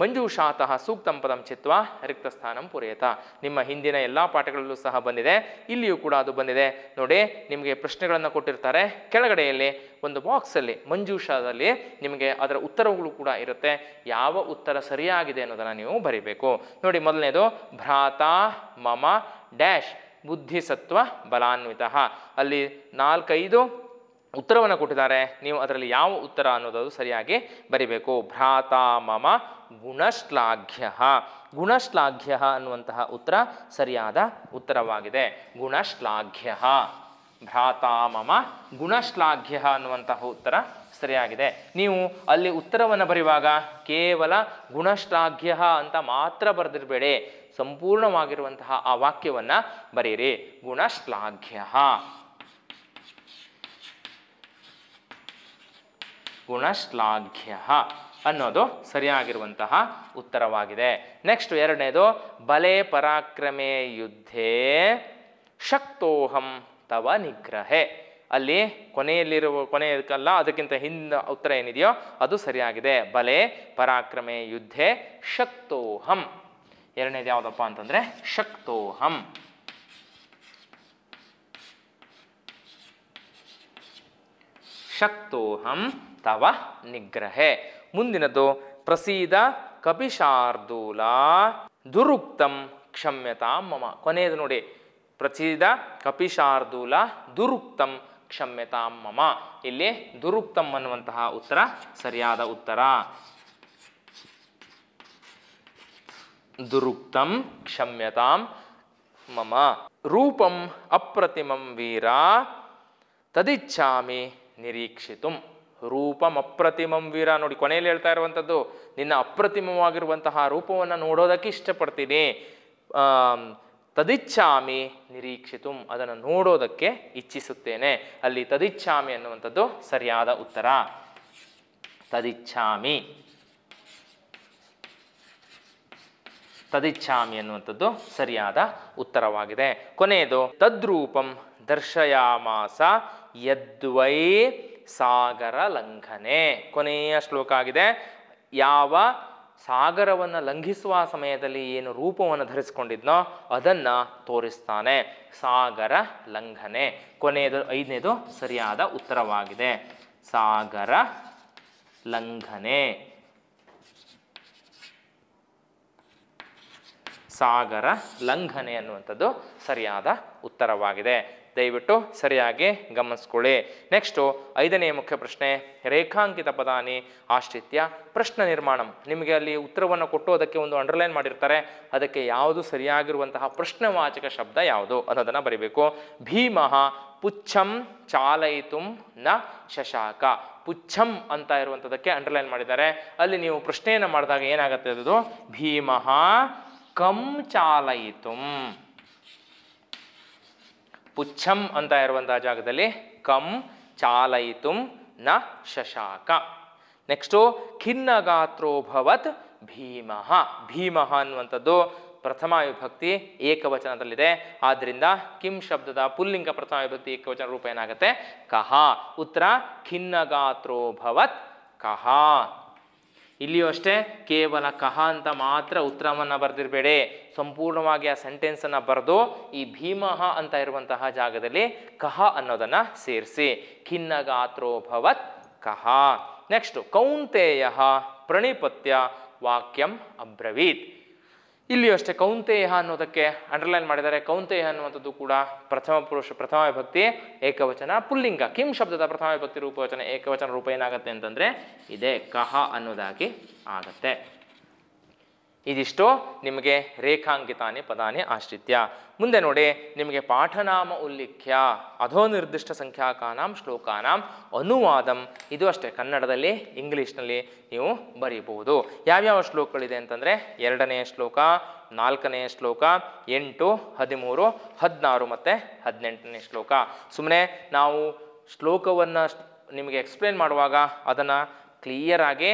ಮಂಜೂಷಾತಃ ಸೂಕ್ತಂ ಪದಂ ಚಿತ್ವ ರಿಕ್ತ ಸ್ಥಾನಂ ಪೂರೈತ. ನಿಮ್ಮ ಹಿಂದಿನ ಎಲ್ಲ ಪಾಠಗಳಲ್ಲೂ ಸಹ ಬಂದಿದೆ, ಇಲ್ಲಿಯೂ ಕೂಡ ಅದು ಬಂದಿದೆ. ನೋಡಿ, ನಿಮಗೆ ಪ್ರಶ್ನೆಗಳನ್ನು ಕೊಟ್ಟಿರ್ತಾರೆ. ಕೆಳಗಡೆಯಲ್ಲಿ ಒಂದು ಬಾಕ್ಸಲ್ಲಿ, ಮಂಜೂಷಾದಲ್ಲಿ ನಿಮಗೆ ಅದರ ಉತ್ತರಗಳು ಕೂಡ ಇರುತ್ತೆ. ಯಾವ ಉತ್ತರ ಸರಿಯಾಗಿದೆ ಅನ್ನೋದನ್ನು ನೀವು ಬರಿಬೇಕು. ನೋಡಿ, ಮೊದಲನೇದು, ಭ್ರಾತ ಮಮ ಡ್ಯಾಶ್ ಬುದ್ಧಿಸತ್ವ ಬಲಾನ್ವಿತ. ಅಲ್ಲಿ ನಾಲ್ಕೈದು ಉತ್ತರವನ್ನು ಕೊಟ್ಟಿದ್ದಾರೆ. ನೀವು ಅದರಲ್ಲಿ ಯಾವ ಉತ್ತರ ಅನ್ನೋದು ಸರಿಯಾಗಿ ಬರಿಬೇಕು. ಭ್ರಾತ ಮಮ ಗುಣಶ್ಲಾಘ್ಯ. ಗುಣಶ್ಲಾಘ್ಯ ಅನ್ನುವಂತಹ ಉತ್ತರ ಸರಿಯಾದ ಉತ್ತರವಾಗಿದೆ. ಗುಣಶ್ಲಾಘ್ಯ. ಭ್ರಾತ ಮಮ ಗುಣಶ್ಲಾಘ್ಯ ಅನ್ನುವಂತಹ ಉತ್ತರ ಸರಿಯಾಗಿದೆ. ನೀವು ಅಲ್ಲಿ ಉತ್ತರವನ್ನು ಬರೆಯುವಾಗ ಕೇವಲ ಗುಣಶ್ಲಾಘ್ಯ ಅಂತ ಮಾತ್ರ ಬರೆದಿರಬೇಡಿ. ಸಂಪೂರ್ಣವಾಗಿರುವಂತಹ ಆ ವಾಕ್ಯವನ್ನು ಬರೀರಿ. ಗುಣಶ್ಲಾಘ್ಯ. ಗುಣಶ್ಲಾಘ್ಯ ಅನ್ನೋದು ಸರಿಯಾಗಿರುವಂತಹ ಉತ್ತರವಾಗಿದೆ. ನೆಕ್ಸ್ಟ್ ಎರಡನೇದು, ಬಲೆ ಪರಾಕ್ರಮೇ ಯುದ್ಧೇ ಶಕ್ತೋಹಂ. ತವ ನಿಗ್ರಹೆ. ಅಲ್ಲಿ ಕೊನೆಯಲ್ಲಿರುವ, ಕೊನೆಯದಕ್ಕಲ್ಲ, ಅದಕ್ಕಿಂತ ಹಿಂದ ಉತ್ತರ ಏನಿದೆಯೋ, ಅದು ಸರಿಯಾಗಿದೆ. ಬಲೆ, ಪರಾಕ್ರಮೆ, ಯುದ್ಧೆ, ಶಕ್ತೋಹಂ. ಎರಡನೇದು ಯಾವುದಪ್ಪ ಅಂತಂದ್ರೆ, ಶಕ್ತೋಹಂ. ಶಕ್ತೋಹಂ ತವ ನಿಗ್ರಹೆ. ಮುಂದಿನದು, ಪ್ರಸೀದ ಕಪಿಶಾರ್ದೂಲ ದುರುಕ್ತಂ ಕ್ಷಮ್ಯತಾ ಮಮ. ಕೊನೆಯದು ನೋಡಿ ಪ್ರಸೀದ ಕಪಿಶಾರ್ದೂಲ ದುರುಕ್ತಂ ಕ್ಷಮ್ಯತಾಂ ಮಮ. ಇಲ್ಲಿ ದುರುಕ್ತಂ ಅನ್ನುವಂತಹ ಉತ್ತರ ಸರಿಯಾದ ಉತ್ತರ. ದುರುಕ್ತಂ ಕ್ಷಮ್ಯತಾಂ ಮಮ. ರೂಪಂ ಅಪ್ರತಿಮಂ ವೀರ ತದಿಚ್ಛಾಮಿ ನಿರೀಕ್ಷಿತುಂ. ರೂಪಂ ಅಪ್ರತಿಮಂ ವೀರ ನೋಡಿ ಕೊನೆಯಲ್ಲಿ ಹೇಳ್ತಾ ಇರುವಂಥದ್ದು, ನಿನ್ನ ಅಪ್ರತಿಮವಾಗಿರುವಂತಹ ರೂಪವನ್ನು ನೋಡೋದಕ್ಕೆ ಇಷ್ಟಪಡ್ತೀನಿ. ತದಿಚ್ಛಾಮಿ ನಿರೀಕ್ಷಿತುಂ, ಅದನ್ನು ನೋಡೋದಕ್ಕೆ ಇಚ್ಛಿಸುತ್ತೇನೆ. ಅಲ್ಲಿ ತದಿಚ್ಛಾಮಿ ಅನ್ನುವಂಥದ್ದು ಸರಿಯಾದ ಉತ್ತರ. ತದಿಚ್ಛಾಮಿ. ತದಿಚ್ಛಾಮಿ ಅನ್ನುವಂಥದ್ದು ಸರಿಯಾದ ಉತ್ತರವಾಗಿದೆ. ಕೊನೆಯದು, ತದ್ರೂಪಂ ದರ್ಶಯಾಮಾಸ ಯದ್ವೈ ಸಾಗರ ಲಂಘನೆ ಕೊನೆಯ ಶ್ಲೋಕ ಆಗಿದೆ. ಯಾವ ಸಾಗರವನ್ನು ಲಂಘಿಸುವ ಸಮಯದಲ್ಲಿ ಏನು ರೂಪವನ್ನು ಧರಿಸಿಕೊಂಡಿದ್ನೋ ಅದನ್ನು ತೋರಿಸ್ತಾನೆ. ಸಾಗರ ಲಂಘನೆ. ಕೊನೆಯದು, ಐದನೇದು ಸರಿಯಾದ ಉತ್ತರವಾಗಿದೆ. ಸಾಗರ ಲಂಘನೆ. ಸಾಗರ ಲಂಘನೆ ಅನ್ನುವಂಥದ್ದು ಸರಿಯಾದ ಉತ್ತರವಾಗಿದೆ. ದಯವಿಟ್ಟು ಸರಿಯಾಗಿ ಗಮನಿಸ್ಕೊಳ್ಳಿ. ನೆಕ್ಸ್ಟು ಐದನೇ ಮುಖ್ಯ ಪ್ರಶ್ನೆ, ರೇಖಾಂಕಿತ ಪದಾನಿ ಆಶ್ರಿತ್ಯ ಪ್ರಶ್ನೆ ನಿರ್ಮಾಣಂ. ನಿಮಗೆ ಅಲ್ಲಿ ಉತ್ತರವನ್ನು ಕೊಟ್ಟು ಅದಕ್ಕೆ ಒಂದು ಅಂಡರ್ಲೈನ್ ಮಾಡಿರ್ತಾರೆ. ಅದಕ್ಕೆ ಯಾವುದು ಸರಿಯಾಗಿರುವಂತಹ ಪ್ರಶ್ನವಾಚಕ ಶಬ್ದ ಯಾವುದು ಅನ್ನೋದನ್ನು ಬರಿಬೇಕು. ಭೀಮಃ ಪುಚ್ಛಂ ಚಾಲಯಿತು ನ ಶಶಾಕ. ಪುಚ್ಛಂ ಅಂತ ಇರುವಂಥದ್ದಕ್ಕೆ ಅಂಡರ್ಲೈನ್ ಮಾಡಿದ್ದಾರೆ. ಅಲ್ಲಿ ನೀವು ಪ್ರಶ್ನೆಯನ್ನು ಮಾಡಿದಾಗ ಏನಾಗುತ್ತೆ ಅದು? ಭೀಮಃ ಕಂ ಚಾಲಯಿತುಂ. ಪುಚ್ಛಂ ಅಂತ ಇರುವಂತಹ ಜಾಗದಲ್ಲಿ ಕಂ ಚಾಲಯಿತುಂ ನ ಶಶಾಕ. ನೆಕ್ಸ್ಟು ಖಿನ್ನಗಾತ್ರೋಭವತ್ ಭೀಮಃ. ಭೀಮಃ ಅನ್ನುವಂಥದ್ದು ಪ್ರಥಮ ವಿಭಕ್ತಿ ಏಕವಚನದಲ್ಲಿದೆ. ಆದ್ದರಿಂದ ಕಿಂ ಶಬ್ದದ ಪುಲ್ಲಿಂಗ ಪ್ರಥಮ ವಿಭಕ್ತಿ ಏಕವಚನ ರೂಪ ಏನಾಗುತ್ತೆ? ಕಹ. ಉತ್ತರ, ಖಿನ್ನಗಾತ್ರೋಭವತ್ ಕಹ. ಇಲ್ಲಿಯೂ ಅಷ್ಟೇ, ಕೇವಲ ಕಹ ಅಂತ ಮಾತ್ರ ಉತ್ತರವನ್ನು ಬರೆದಿರಬೇಡಿ. ಸಂಪೂರ್ಣವಾಗಿ ಆ ಸೆಂಟೆನ್ಸನ್ನು ಬರೆದು ಈ ಭೀಮಃ ಅಂತ ಇರುವಂತಹ ಜಾಗದಲ್ಲಿ ಕಹ ಅನ್ನೋದನ್ನು ಸೇರಿಸಿ. ಖಿನ್ನಗಾತ್ರೋಭವತ್ ಕಹ. ನೆಕ್ಸ್ಟು ಕೌಂತೇಯ ಪ್ರಣಿಪತ್ಯ, ವಾಕ್ಯಂ ಅಬ್ರವೀತ್. ಇಲ್ಲಿಯೂ ಅಷ್ಟೇ ಕೌಂತೇಯ ಅನ್ನೋದಕ್ಕೆ ಅಂಡರ್ಲೈನ್ ಮಾಡಿದ್ದಾರೆ. ಕೌಂತೇಯ ಅನ್ನುವಂಥದ್ದು ಕೂಡ ಪ್ರಥಮ ಪುರುಷ, ಪ್ರಥಮ ವಿಭಕ್ತಿ, ಏಕವಚನ, ಪುಲ್ಲಿಂಗ. ಕಿಂ ಶಬ್ದದ ಪ್ರಥಮ ವಿಭಕ್ತಿ ರೂಪವಚನ, ಏಕವಚನ ರೂಪ ಏನಾಗುತ್ತೆ ಅಂತಂದರೆ, ಇದೇ ಕಹ ಅನ್ನೋದಾಗಿ ಆಗತ್ತೆ. ಇದಿಷ್ಟು ನಿಮಗೆ ರೇಖಾಂಕಿತಾನೆ ಪದಾನೆ ಆಶ್ರಿತ್ಯ. ಮುಂದೆ ನೋಡಿ, ನಿಮಗೆ ಪಾಠನಾಮ ಉಲ್ಲಿಖ್ಯ ಅಧೋನಿರ್ದಿಷ್ಟ ಸಂಖ್ಯಾಕಾನಾಂ, ಶ್ಲೋಕಾನಾಂ, ಅನುವಾದಂ. ಇದು ಅಷ್ಟೇ, ಕನ್ನಡದಲ್ಲಿ, ಇಂಗ್ಲೀಷ್ನಲ್ಲಿ ನೀವು ಬರೀಬಹುದು. ಯಾವ್ಯಾವ ಶ್ಲೋಕಗಳಿದೆ ಅಂತಂದರೆ ಎರಡನೆಯ ಶ್ಲೋಕ ನಾಲ್ಕನೆಯ ಶ್ಲೋಕ, ಎಂಟು, ಹದಿಮೂರು, ಹದಿನಾರು ಮತ್ತು ಹದಿನೆಂಟನೇ ಶ್ಲೋಕ. ಸುಮ್ಮನೆ ನಾವು ಶ್ಲೋಕವನ್ನು ನಿಮಗೆ ಎಕ್ಸ್ಪ್ಲೇನ್ ಮಾಡುವಾಗ ಅದನ್ನು ಕ್ಲಿಯರಾಗಿ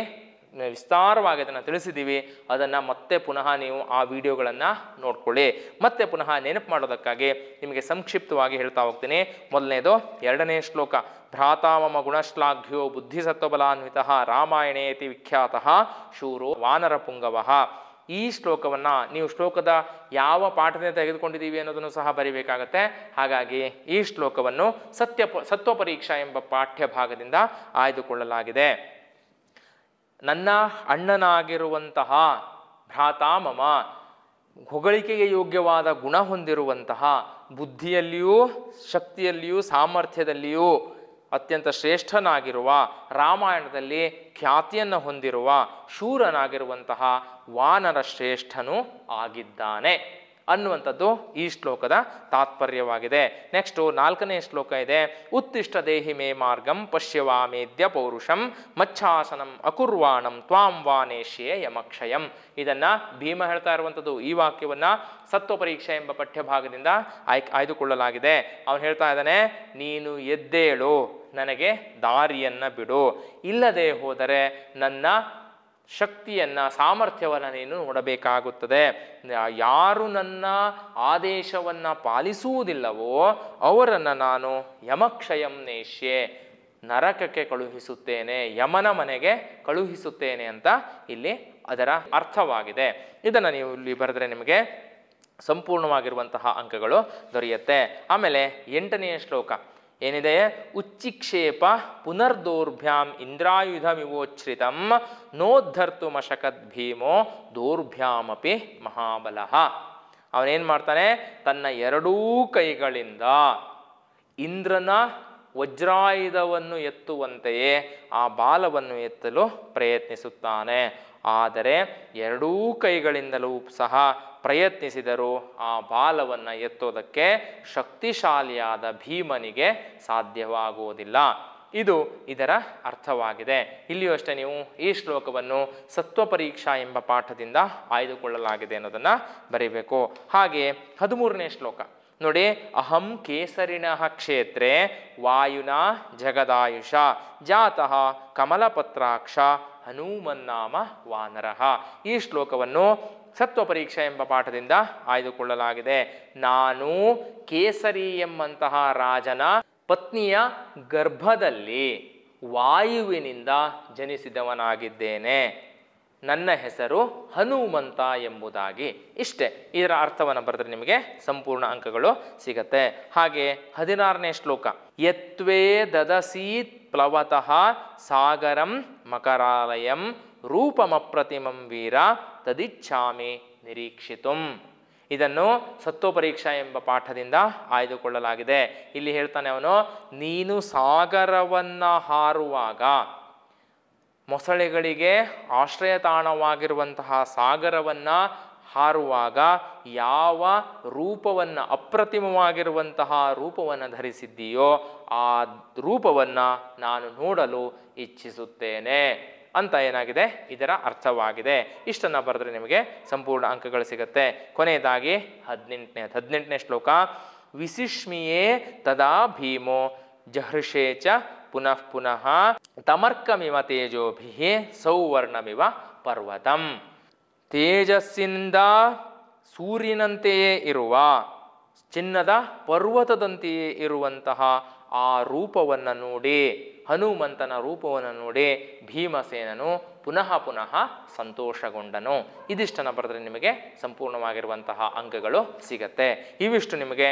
ವಿಸ್ತಾರವಾಗಿ ಅದನ್ನು ತಿಳಿಸಿದ್ದೀವಿ ಅದನ್ನು ಮತ್ತೆ ಪುನಃ ನೀವು ಆ ವಿಡಿಯೋಗಳನ್ನು ನೋಡ್ಕೊಳ್ಳಿ. ಮತ್ತೆ ಪುನಃ ನೆನಪು ಮಾಡೋದಕ್ಕಾಗಿ ನಿಮಗೆ ಸಂಕ್ಷಿಪ್ತವಾಗಿ ಹೇಳ್ತಾ ಹೋಗ್ತೀನಿ. ಮೊದಲನೇದು, ಎರಡನೇ ಶ್ಲೋಕ, ಭ್ರಾತಾಮಮ ಗುಣಶ್ಲಾಘ್ಯೋ ಬುದ್ಧಿಸತ್ವಬಲಾನ್ವಿತ ರಾಮಾಯಣೇತಿ ವಿಖ್ಯಾತ ಶೂರೋ ವಾನರಪುಂಗವ ಈ ಶ್ಲೋಕವನ್ನು ನೀವು ಶ್ಲೋಕದ ಯಾವ ಪಾಠದಿಂದ ತೆಗೆದುಕೊಂಡಿದ್ದೀವಿ ಅನ್ನೋದನ್ನು ಸಹ ಬರಿಬೇಕಾಗತ್ತೆ. ಹಾಗಾಗಿ ಈ ಶ್ಲೋಕವನ್ನು ಸತ್ಯ ಸತ್ವಪರೀಕ್ಷಾ ಸತ್ವ ಪರೀಕ್ಷಾ ಎಂಬ ಪಾಠ್ಯ ಭಾಗದಿಂದ ಆಯ್ದುಕೊಳ್ಳಲಾಗಿದೆ. ನನ್ನ ಅಣ್ಣನಾಗಿರುವಂತಹ ಭ್ರಾತಾಮಮ ಹೊಗಳಿಕೆಗೆ ಯೋಗ್ಯವಾದ ಗುಣ ಹೊಂದಿರುವಂತಹ ಬುದ್ಧಿಯಲ್ಲಿಯೂ ಶಕ್ತಿಯಲ್ಲಿಯೂ ಸಾಮರ್ಥ್ಯದಲ್ಲಿಯೂ ಅತ್ಯಂತ ಶ್ರೇಷ್ಠನಾಗಿರುವ ರಾಮಾಯಣದಲ್ಲಿ ಖ್ಯಾತಿಯನ್ನು ಹೊಂದಿರುವ ಶೂರನಾಗಿರುವಂತಹ ವಾನರ ಶ್ರೇಷ್ಠನು ಆಗಿದ್ದಾನೆ. ಅನ್ನುವಂಥದ್ದು ಈ ಶ್ಲೋಕದ ತಾತ್ಪರ್ಯವಾಗಿದೆ. ನೆಕ್ಸ್ಟು ನಾಲ್ಕನೇ ಶ್ಲೋಕ ಇದೆ. ಉತ್ತಿಷ್ಟ ದೇಹಿ ಮೇ ಮಾರ್ಗಂ ಪಶ್ಯವಾಮೇದ್ಯ ಪೌರುಷಂ ಮಚ್ಛಾಸನಂ ಅಕುರ್ವಾಣಂ ತ್ವಾಂ ವಾನೇಶ್ಯೇ ಯಮಕ್ಷಯಂ ಇದನ್ನ ಭೀಮ ಹೇಳ್ತಾ ಇರುವಂಥದ್ದು. ಈ ವಾಕ್ಯವನ್ನ ಸತ್ವ ಪರೀಕ್ಷೆ ಎಂಬ ಪಠ್ಯಭಾಗದಿಂದ ಆಯ್ಕೆ ಆಯ್ದುಕೊಳ್ಳಲಾಗಿದೆ. ಅವನು ಹೇಳ್ತಾ ಇದ್ದಾನೆ, ನೀನು ಎದ್ದೇಳು, ನನಗೆ ದಾರಿಯನ್ನ ಬಿಡು. ಇಲ್ಲದೆ ಹೋದರೆ ನನ್ನ ಶಕ್ತಿಯನ್ನ, ಸಾಮರ್ಥ್ಯವನ್ನು ನೀನು ನೋಡಬೇಕಾಗುತ್ತದೆ. ಯಾರು ನನ್ನ ಆದೇಶವನ್ನು ಪಾಲಿಸುವುದಿಲ್ಲವೋ ಅವರನ್ನು ನಾನು ಯಮಕ್ಷಯಂ ನೇಷ್ಯೆ, ನರಕಕ್ಕೆ ಕಳುಹಿಸುತ್ತೇನೆ, ಯಮನ ಮನೆಗೆ ಕಳುಹಿಸುತ್ತೇನೆ ಅಂತ ಇಲ್ಲಿ ಅದರ ಅರ್ಥವಾಗಿದೆ. ಇದನ್ನು ನೀವು ಇಲ್ಲಿ ಬರೆದ್ರೆ ನಿಮಗೆ ಸಂಪೂರ್ಣವಾಗಿರುವಂತಹ ಅಂಕಗಳು ದೊರೆಯುತ್ತೆ. ಆಮೇಲೆ ಎಂಟನೆಯ ಶ್ಲೋಕ. ಏನಿದೆ? ಉಚ್ಚಿಕ್ಷೇಪ ಪುನರ್ದೌರ್ಭ್ಯಾಂ ಇಂದ್ರಾಯುಧಮಿವೋಚ್ಛ್ರಿತಂ ನೋದ್ಧರ್ತುಮಶಕದ್ ಭೀಮೋ ದೌರ್ಭ್ಯಾಮಪಿ ಮಹಾಬಲಃ. ಅವನೇನು ಮಾಡ್ತಾನೆ? ತನ್ನ ಎರಡೂ ಕೈಗಳಿಂದ ಇಂದ್ರನ ವಜ್ರಾಯುಧವನ್ನು ಎತ್ತುವಂತೆಯೇ ಆ ಬಾಲವನ್ನು ಎತ್ತಲು ಪ್ರಯತ್ನಿಸುತ್ತಾನೆ. ಆದರೆ ಎರಡೂ ಕೈಗಳಿಂದಲೂ ಸಹ ಪ್ರಯತ್ನಿಸಿದರೂ ಆ ಬಾಲವನ್ನು ಎತ್ತೋದಕ್ಕೆ ಶಕ್ತಿಶಾಲಿಯಾದ ಭೀಮನಿಗೆ ಸಾಧ್ಯವಾಗುವುದಿಲ್ಲ. ಇದು ಇದರ ಅರ್ಥವಾಗಿದೆ. ಇಲ್ಲಿಯೂ ಅಷ್ಟೇ ನೀವು ಈ ಶ್ಲೋಕವನ್ನು ಸತ್ವ ಪರೀಕ್ಷಾ ಎಂಬ ಪಾಠದಿಂದ ಆಯ್ದುಕೊಳ್ಳಲಾಗಿದೆ ಅನ್ನೋದನ್ನು ಬರೀಬೇಕು. ಹಾಗೆ ಹದಿಮೂರನೇ ಶ್ಲೋಕ. ನೋಡಿ, ಅಹಂ ಕೇಸರಿಣ ಕ್ಷೇತ್ರೇ ವಾಯುನ ಜಗದಾಯುಷ, ಜಾತಃ ಕಮಲಪತ್ರಾಕ್ಷ ಹನುಮನ್ನಾಮ ವಾನರಃ. ಈ ಶ್ಲೋಕವನ್ನು ಸತ್ವ ಪರೀಕ್ಷೆ ಎಂಬ ಪಾಠದಿಂದ ಆಯ್ದುಕೊಳ್ಳಲಾಗಿದೆ. ನಾನು ಕೇಸರಿ ಎಂಬಂತಹ ರಾಜನ ಪತ್ನಿಯ ಗರ್ಭದಲ್ಲಿ ವಾಯುವಿನಿಂದ ಜನಿಸಿದವನಾಗಿದ್ದೇನೆ. ನನ್ನ ಹೆಸರು ಹನುಮಂತ ಎಂಬುದಾಗಿ. ಇಷ್ಟೇ, ಇದರ ಅರ್ಥವನ್ನು ಬರೆದ್ರೆ ನಿಮಗೆ ಸಂಪೂರ್ಣ ಅಂಕಗಳು ಸಿಗತ್ತೆ. ಹಾಗೆ ಹದಿನಾರನೇ ಶ್ಲೋಕ, ಯತ್ವೇ ದದಸೀತ್ ಪ್ಲವತಃ ಸಾಗರಂ ಮಕರಾಲಯಂ ರೂಪಮಪ್ರತಿಮಂ ವೀರ ತದಿಚ್ಛಾಮಿ ನಿರೀಕ್ಷಿತುಂ. ಇದನ್ನು ಸತ್ವಪರೀಕ್ಷಾ ಎಂಬ ಪಾಠದಿಂದ ಆಯ್ದುಕೊಳ್ಳಲಾಗಿದೆ. ಇಲ್ಲಿ ಹೇಳ್ತಾನೆ ಅವನು, ನೀನು ಸಾಗರವನ್ನ ಹಾರುವಾಗ ಮೊಸಳೆಗಳಿಗೆ ಆಶ್ರಯ ತಾಣವಾಗಿರುವಂತಹ ಸಾಗರವನ್ನು ಹಾರುವಾಗ ಯಾವ ರೂಪವನ್ನು ಅಪ್ರತಿಮವಾಗಿರುವಂತಹ ರೂಪವನ್ನು ಧರಿಸಿದ್ದೀಯೋ ಆ ರೂಪವನ್ನು ನಾನು ನೋಡಲು ಇಚ್ಛಿಸುತ್ತೇನೆ ಅಂತ ಏನಾಗಿದೆ? ಇದರ ಅರ್ಥವಾಗಿದೆ. ಇಷ್ಟನ್ನು ಬರೆದ್ರೆ ನಿಮಗೆ ಸಂಪೂರ್ಣ ಅಂಕಗಳು ಸಿಗುತ್ತೆ. ಕೊನೆಯದಾಗಿ ಹದಿನೆಂಟನೇ ಹದಿನೆಂಟನೇ ಶ್ಲೋಕ, ವಿಸಿಷ್ಮಿಯೇ ತದಾ ಭೀಮೋ ಜಹೃಷೇ ಚ ಪುನಃ ಪುನಃ ತಮರ್ಕಮಿವ ತೇಜೋಭಿ ಸೌವರ್ಣಮಿವ ಪರ್ವತಂ. ತೇಜಸ್ಸಿಂದ ಸೂರ್ಯನಂತೆಯೇ ಇರುವ, ಚಿನ್ನದ ಪರ್ವತದಂತೆಯೇ ಇರುವಂತಹ ಆ ರೂಪವನ್ನು ನೋಡಿ, ಹನುಮಂತನ ರೂಪವನ್ನು ನೋಡಿ ಭೀಮಸೇನನು ಪುನಃ ಪುನಃ ಸಂತೋಷಗೊಂಡನು. ಇದಿಷ್ಟನ್ನು ಬರೆದ್ರೆ ನಿಮಗೆ ಸಂಪೂರ್ಣವಾಗಿರುವಂತಹ ಅಂಕಗಳು ಸಿಗತ್ತೆ. ಇವಿಷ್ಟು ನಿಮಗೆ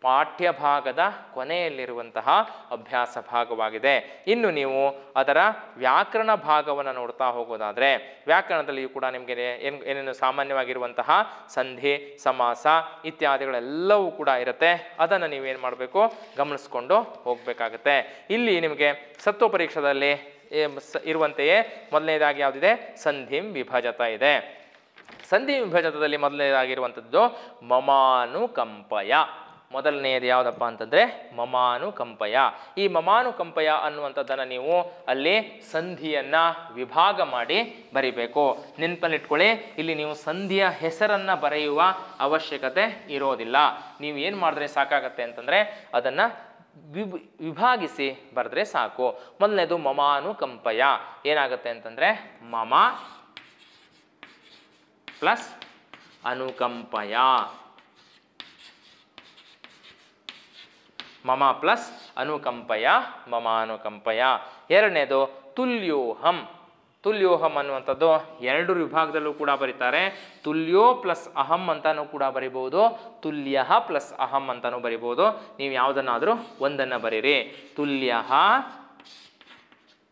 ಪಾಠ್ಯ ಭಾಗದ ಕೊನೆಯಲ್ಲಿರುವಂತಹ ಅಭ್ಯಾಸ ಭಾಗವಾಗಿದೆ. ಇನ್ನು ನೀವು ಅದರ ವ್ಯಾಕರಣ ಭಾಗವನ್ನು ನೋಡ್ತಾ ಹೋಗೋದಾದರೆ, ವ್ಯಾಕರಣದಲ್ಲಿಯೂ ಕೂಡ ನಿಮಗೆ ಏನು, ಏನೇನು ಸಾಮಾನ್ಯವಾಗಿರುವಂತಹ ಸಂಧಿ, ಸಮಾಸ ಇತ್ಯಾದಿಗಳೆಲ್ಲವೂ ಕೂಡ ಇರುತ್ತೆ. ಅದನ್ನು ನೀವೇನು ಮಾಡಬೇಕು? ಗಮನಿಸ್ಕೊಂಡು ಹೋಗಬೇಕಾಗತ್ತೆ. ಇಲ್ಲಿ ನಿಮಗೆ ಸತ್ವ ಪರೀಕ್ಷದಲ್ಲಿ ಇರುವಂತೆಯೇ ಮೊದಲನೇದಾಗಿ ಯಾವುದಿದೆ? ಸಂಧಿಂ ವಿಭಜತ ಇದೆ. ಸಂಧಿ ವಿಭಜತದಲ್ಲಿ ಮೊದಲನೇದಾಗಿರುವಂಥದ್ದು ಮಮಾನುಕಂಪಯ. ಮೊದಲನೆಯದು ಯಾವುದಪ್ಪ ಅಂತಂದರೆ ಮಮಾನುಕಂಪಯ. ಈ ಮಮಾನುಕಂಪಯ ಅನ್ನುವಂಥದ್ದನ್ನು ನೀವು ಅಲ್ಲಿ ಸಂಧಿಯನ್ನು ವಿಭಾಗ ಮಾಡಿ ಬರಿಬೇಕು. ನೆನಪಲ್ಲಿಟ್ಕೊಳ್ಳಿ, ಇಲ್ಲಿ ನೀವು ಸಂಧಿಯ ಹೆಸರನ್ನು ಬರೆಯುವ ಅವಶ್ಯಕತೆ ಇರೋದಿಲ್ಲ. ನೀವು ಏನು ಮಾಡಿದ್ರೆ ಸಾಕಾಗತ್ತೆ ಅಂತಂದರೆ ಅದನ್ನು ವಿಭ್, ವಿಭಾಗಿಸಿ ಬರೆದ್ರೆ ಸಾಕು. ಮೊದಲನೇದು ಮಮಾನುಕಂಪಯ. ಏನಾಗುತ್ತೆ ಅಂತಂದರೆ ಮಮ ಪ್ಲಸ್ ಅನುಕಂಪಯ. ಮಮ ಪ್ಲಸ್ ಅನುಕಂಪಯ, ಮಮಾನುಕಂಪಯ. ಎರಡನೇದು ತುಲ್ಯೋಹಂ. ತುಲ್ಯೋಹಂ ಅನ್ನುವಂಥದ್ದು ಎರಡು ವಿಭಾಗದಲ್ಲೂ ಕೂಡ ಬರೀತಾರೆ. ತುಲ್ಯೋ ಪ್ಲಸ್ ಅಹಂ ಅಂತಲೂ ಕೂಡ ಬರಿಬೋದು. ತುಲ್ಯ ಪ್ಲಸ್ ಅಹಂ ಅಂತಲೂ ಬರಿಬೋದು. ನೀವು ಯಾವುದನ್ನಾದರೂ ಒಂದನ್ನು ಬರೀರಿ. ತುಲ್ಯ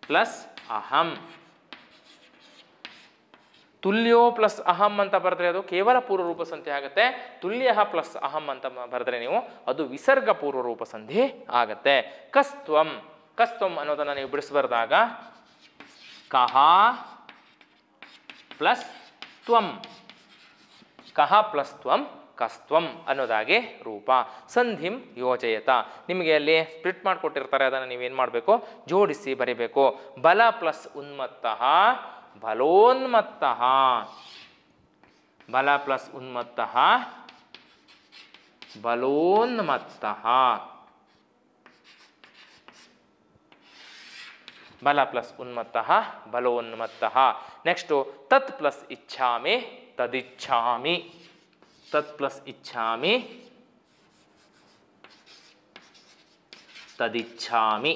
ಪ್ಲಸ್ ಅಹಂ. ತುಲ್ಯೋ ಪ್ಲಸ್ ಅಹಂ ಅಂತ ಬರೆದ್ರೆ ಅದು ಕೇವಲ ಪೂರ್ವರೂಪ ಸಂಧಿ ಆಗುತ್ತೆ. ತುಲ್ಯ ಪ್ಲಸ್ ಅಹಂ ಅಂತ ಬರೆದ್ರೆ ನೀವು ಅದು ವಿಸರ್ಗ ಪೂರ್ವರೂಪ ಸಂಧಿ ಆಗತ್ತೆ. ಕಸ್ತ್ವಂ. ಕಸ್ತ್ವಂ ಅನ್ನೋದನ್ನು ನೀವು ಬಿಡಿಸ್ಬರ್ದಾಗ ಕಹ ಪ್ಲಸ್ ತ್ವಂ. ಕಹ ಪ್ಲಸ್ ತ್ವಂ, ಕಸ್ತ್ವಂ ಅನ್ನೋದಾಗಿ ರೂಪ. ಸಂಧಿಂ ಯೋಜಯತ. ನಿಮಗೆ ಅಲ್ಲಿ ಸ್ಪ್ಲಿಟ್ ಮಾಡಿಕೊಟ್ಟಿರ್ತಾರೆ, ಅದನ್ನು ನೀವೇನು ಮಾಡಬೇಕು? ಜೋಡಿಸಿ ಬರಿಬೇಕು. ಬಲ ಪ್ಲಸ್ ಉನ್ಮತ್ತಃ ಬಲೋನ್ಮತ್ತಃ ಬಲ ಪ್ಲಸ್ ಉನ್ಮತ್ತಃ ಬಲೋನ್ಮತ್ತಃ ಬಲ ಪ್ಲಸ್ ಉನ್ಮತ್ತಃ ಬಲೋನ್ಮತ್ತಃ ನೆಕ್ಸ್ಟು ತತ್ ಪ್ಲಸ್ ಇಚ್ಛಾಮಿ ತದಿಚ್ಛಾಮಿ ತತ್ ಪ್ಲಸ್ ಇಚ್ಛಾಮಿ ತದಿಚ್ಛಾಮಿ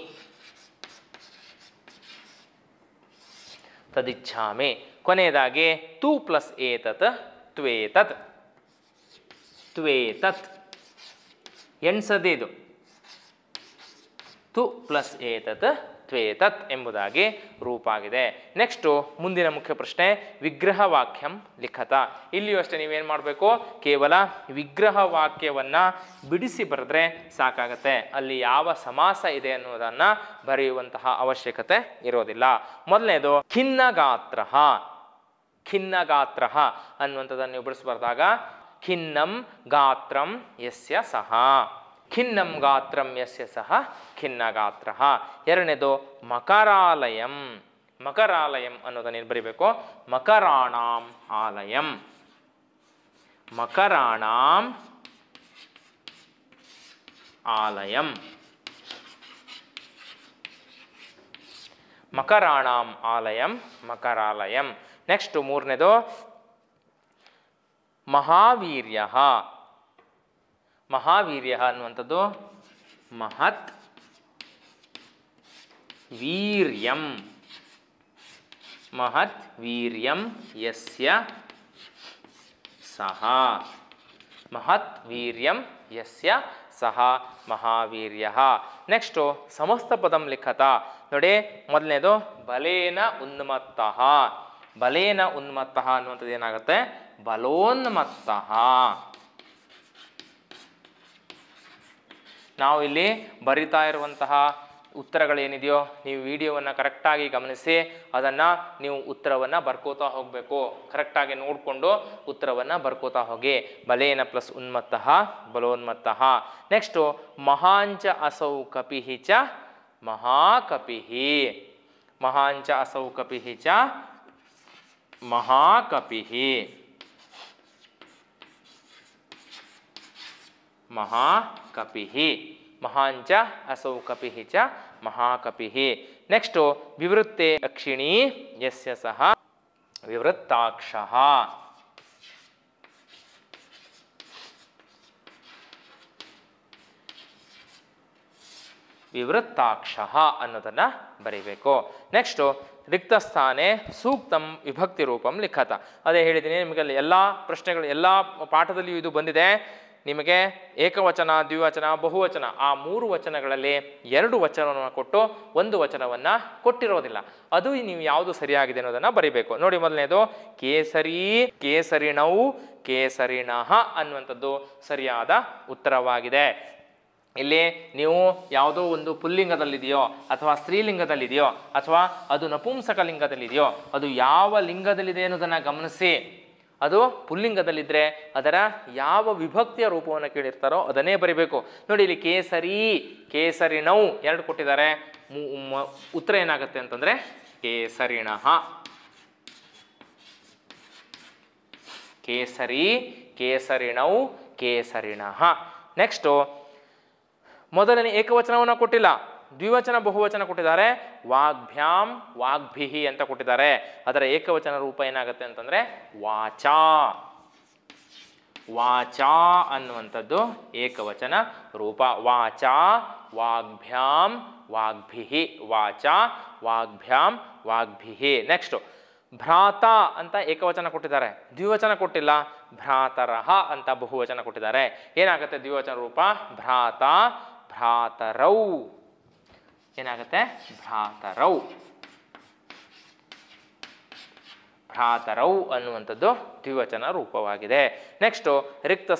ತದಿಚ್ಛಾಮಿ. ಕೊನೆಯದಾಗಿ ತು ಪ್ಲಸ್ ಏತತ್ ತ್ವೇತತ್. ತ್ವೇತತ್. ಎಣ್ಸದಿದು ತು ಪ್ಲಸ್ ಏತತ್ ತ್ವೇತತ್ ಎಂಬುದಾಗಿ ರೂಪಾಗಿದೆ. ನೆಕ್ಸ್ಟು ಮುಂದಿನ ಮುಖ್ಯ ಪ್ರಶ್ನೆ ವಿಗ್ರಹ ವಾಕ್ಯಂ ಲಿಖತ. ಇಲ್ಲಿಯೂ ಅಷ್ಟೇ ನೀವೇನು ಮಾಡಬೇಕು? ಕೇವಲ ವಿಗ್ರಹ ವಾಕ್ಯವನ್ನು ಬಿಡಿಸಿ ಬರೆದ್ರೆ ಸಾಕಾಗತ್ತೆ. ಅಲ್ಲಿ ಯಾವ ಸಮಾಸ ಇದೆ ಅನ್ನೋದನ್ನು ಬರೆಯುವಂತಹ ಅವಶ್ಯಕತೆ ಇರೋದಿಲ್ಲ. ಮೊದಲನೇದು ಖಿನ್ನ ಗಾತ್ರ ಅನ್ನುವಂಥದ್ದನ್ನು ನೀವು ಬಿಡಿಸ್ಬಾರ್ದಾಗ, ಖಿನ್ನಂ ಗಾತ್ರಂ ಯಸ್ಯ ಸಹ. ಖಿನ್ನಂ ಗಾತ್ರಂ ಯಸ್ಯ ಸಹ ಖಿನ್ನಗಾತ್ರ. ಎರಡನೇದು ಮಕರಾಲಯಂ. ಮಕರಾಲಯಂ ಅನ್ನೋದನ್ನ ಏನು ಬರಿಬೇಕು? ಮಕರಾಣಾಂ ಆಲಯಂ. ಮಕರಾಣಾಂ ಆಲಯಂ. ಮಕರಾಣಾಂ ಆಲಯಂ, ಮಕರಾಲಯಂ. ನೆಕ್ಸ್ಟ್ ಮೂರನೇದು ಮಹಾವೀರ್ಯ. ಮಹಾವೀರ್ಯ ಅನ್ನುವಂಥದ್ದು ಮಹತ್ ವೀರ್ಯಂ. ಮಹತ್ ವೀರ್ಯಂ ಯಸ್ಯ ಸಹ. ಮಹತ್ ವೀರ್ಯಂ ಯಸ್ಯ ಸಹ ಮಹಾವೀರ್ಯ. ನೆಕ್ಸ್ಟು ಸಮಸ್ತ ಪದಂ ಲಿಖತ. ನೋಡಿ, ಮೊದಲನೇದು, ಬಲೇನ ಉನ್ಮತ್ತಃ. ಬಲೇನ ಉನ್ಮತ್ತ ಅನ್ನುವಂಥದ್ದು ಏನಾಗುತ್ತೆ? ಬಲೋನ್ಮತ್ತಃ. ನಾವು ಇಲ್ಲಿ ಬರಿತಾ ಇರುವಂತಹ ಉತ್ತರಗಳೇನಿದೆಯೋ ನೀವು ವಿಡಿಯೋವನ್ನು ಕರೆಕ್ಟಾಗಿ ಗಮನಿಸಿ, ಅದನ್ನು ನೀವು ಉತ್ತರವನ್ನು ಬರ್ಕೋತಾ ಹೋಗಬೇಕು. ಕರೆಕ್ಟಾಗಿ ನೋಡಿಕೊಂಡು ಉತ್ತರವನ್ನು ಬರ್ಕೋತಾ ಹೋಗಿ. ಬಲೇನ ಪ್ಲಸ್ ಉನ್ಮತ್ತಃ, ಬಲೋನ್ಮತ್ತಃ. ನೆಕ್ಸ್ಟು ಮಹಾಂಚ ಅಸೌ ಕಪಿಹಿ ಚ ಮಹಾಕಪಿಹಿ. ಮಹಾಂಚ ಅಸೌ ಕಪಿಹಿ ಚ ಮಹಾಕಪಿಹಿ. ಮಹಾಕಪಿಃ ಮಹಾಂಚ ಅಸೌ ಕಪಿ ಚ ಮಹಾಕಪಿ. ನೆಕ್ಸ್ಟು ವಿವೃತ್ತೆ ಅಕ್ಷಿಣಿ ಯಸ್ಯ ಸಹ ವಿವೃತ್ತಾಕ್ಷ. ವಿವೃತ್ತಾಕ್ಷ ಅನ್ನೋದನ್ನು ಬರೀಬೇಕು. ನೆಕ್ಸ್ಟು ರಿಕ್ತಸ್ಥಾನೆ ಸೂಕ್ತಂ ವಿಭಕ್ತಿ ರೂಪಂ ಲಿಖತ. ಅದೇ ಹೇಳಿದ್ದೀನಿ ನಿಮಗೆ ಎಲ್ಲ ಪ್ರಶ್ನೆಗಳು, ಎಲ್ಲ ಪಾಠದಲ್ಲಿಯೂ ಇದು ಬಂದಿದೆ. ನಿಮಗೆ ಏಕವಚನ, ದ್ವಿವಚನ, ಬಹುವಚನ ಆ ಮೂರು ವಚನಗಳಲ್ಲಿ ಎರಡು ವಚನವನ್ನು ಕೊಟ್ಟು ಒಂದು ವಚನವನ್ನು ಕೊಟ್ಟಿರೋದಿಲ್ಲ. ಅದು ನೀವು ಯಾವುದು ಸರಿಯಾಗಿದೆ ಅನ್ನೋದನ್ನು ಬರಿಬೇಕು. ನೋಡಿ ಮೊದಲನೇದು, ಕೇಸರಿ ಕೇಸರಿಣೌ ಕೇಸರಿಣಃ ಅನ್ನುವಂಥದ್ದು ಸರಿಯಾದ ಉತ್ತರವಾಗಿದೆ. ಇಲ್ಲಿ ನೀವು ಯಾವುದೋ ಒಂದು ಪುಲ್ಲಿಂಗದಲ್ಲಿದೆಯೋ ಅಥವಾ ಸ್ತ್ರೀಲಿಂಗದಲ್ಲಿದೆಯೋ ಅಥವಾ ಅದು ನಪುಂಸಕ ಲಿಂಗದಲ್ಲಿದೆಯೋ ಅದು ಯಾವ ಲಿಂಗದಲ್ಲಿದೆ ಅನ್ನೋದನ್ನು ಗಮನಿಸಿ. ಅದು ಪುಲ್ಲಿಂಗದಲ್ಲಿದ್ದರೆ ಅದರ ಯಾವ ವಿಭಕ್ತಿಯ ರೂಪವನ್ನು ಕೇಳಿರ್ತಾರೋ ಅದನ್ನೇ ಬರಿಬೇಕು. ನೋಡಿ ಇಲ್ಲಿ ಕೇಸರಿ ಕೇಸರಿಣೌ ಎರಡು ಕೊಟ್ಟಿದ್ದಾರೆ. ಉತ್ತರ ಏನಾಗುತ್ತೆ ಅಂತಂದರೆ ಕೇಸರಿಣ ಕೇಸರಿ ಕೇಸರಿಣೌ ಕೇಸರಿಣ ನೆಕ್ಸ್ಟು ಮೊದಲನೇ ಏಕವಚನವನ್ನು ಕೊಟ್ಟಿಲ್ಲ. ದ್ವಿವಚನ, ಬಹುವಚನ ಕೊಟ್ಟಿದ್ದಾರೆ. ವಾಗ್ಭ್ಯಾಂ, ವಾಗ್ಭಿಹಿ ಅಂತ ಕೊಟ್ಟಿದ್ದಾರೆ. ಅದರ ಏಕವಚನ ರೂಪ ಏನಾಗುತ್ತೆ ಅಂತಂದ್ರೆ ವಾಚಾ. ವಾಚಾ ಅನ್ನುವಂಥದ್ದು ಏಕವಚನ ರೂಪ. ವಾಚಾ, ವಾಗ್ಭ್ಯಾಂ, ವಾಗ್ಭಿಹಿ. ವಾಚಾ, ವಾಗ್ಭ್ಯಾಂ, ವಾಗ್ಭಿಹಿ. ನೆಕ್ಸ್ಟು ಭ್ರಾತ ಅಂತ ಏಕವಚನ ಕೊಟ್ಟಿದ್ದಾರೆ. ದ್ವಿವಚನ ಕೊಟ್ಟಿಲ್ಲ, ಭ್ರಾತರಹ ಅಂತ ಬಹುವಚನ ಕೊಟ್ಟಿದ್ದಾರೆ. ಏನಾಗುತ್ತೆ ದ್ವಿವಚನ ರೂಪ? ಭ್ರಾತ, ಭ್ರಾತರೌ. ಏನಾಗುತ್ತೆ? ಭ್ರಾತರೌ. ಭ್ರಾತರೌ ಅನ್ನುವಂಥದ್ದು ದ್ವಿವಚನ ರೂಪವಾಗಿದೆ. ನೆಕ್ಸ್ಟು ರಿಕ್ತ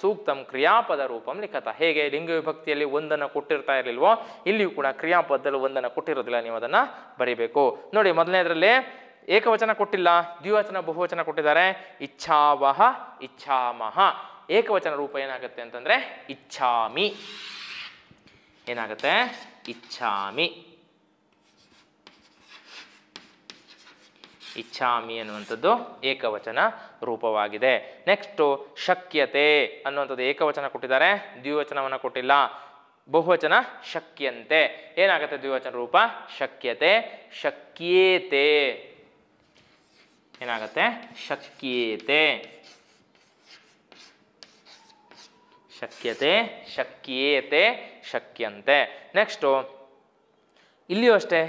ಸೂಕ್ತಂ ಕ್ರಿಯಾಪದ ರೂಪಂ ಲಿಖತ. ಹೇಗೆ? ಲಿಂಗ ವಿಭಕ್ತಿಯಲ್ಲಿ ಒಂದನ್ನು ಕೊಟ್ಟಿರ್ತಾ ಇರಲಿಲ್ವೋ? ಇಲ್ಲಿಯೂ ಕೂಡ ಕ್ರಿಯಾಪದದಲ್ಲಿ ಒಂದನ್ನು ಕೊಟ್ಟಿರೋದಿಲ್ಲ. ನೀವು ಅದನ್ನು ಬರಿಬೇಕು. ನೋಡಿ, ಮೊದಲನೇದರಲ್ಲಿ ಏಕವಚನ ಕೊಟ್ಟಿಲ್ಲ. ದ್ವಿವಚನ, ಬಹುವಚನ ಕೊಟ್ಟಿದ್ದಾರೆ. ಇಚ್ಛಾವಹ, ಇಚ್ಛಾಮಹ. ಏಕವಚನ ರೂಪ ಏನಾಗುತ್ತೆ ಅಂತಂದರೆ ಇಚ್ಛಾಮಿ. ಏನಾಗುತ್ತೆ? ಇಚ್ಛಾಮಿ. ಇಚ್ಛಾಮಿ ಅನ್ನುವಂಥದ್ದು ಏಕವಚನ ರೂಪವಾಗಿದೆ. ನೆಕ್ಸ್ಟು ಶಕ್ಯತೆ ಅನ್ನುವಂಥದ್ದು ಏಕವಚನ ಕೊಟ್ಟಿದ್ದಾರೆ. ದ್ವಿವಚನವನ್ನು ಕೊಟ್ಟಿಲ್ಲ. ಬಹುವಚನ ಶಕ್ಯಂತೆ. ಏನಾಗುತ್ತೆ ದ್ವಿವಚನ ರೂಪ? ಶಕ್ಯತೆ. ಶಕ್ಯೇತೆ. ಏನಾಗುತ್ತೆ? ಶಕ್ಯೇತೆ. ಶಕ್ಯತೆ, ಶಕ್ಯೇತೆ, ಶಕ್ಯಂತೆ. ನೆಕ್ಸ್ಟು ಇಲ್ಲಿಯೂ ಅಷ್ಟೇ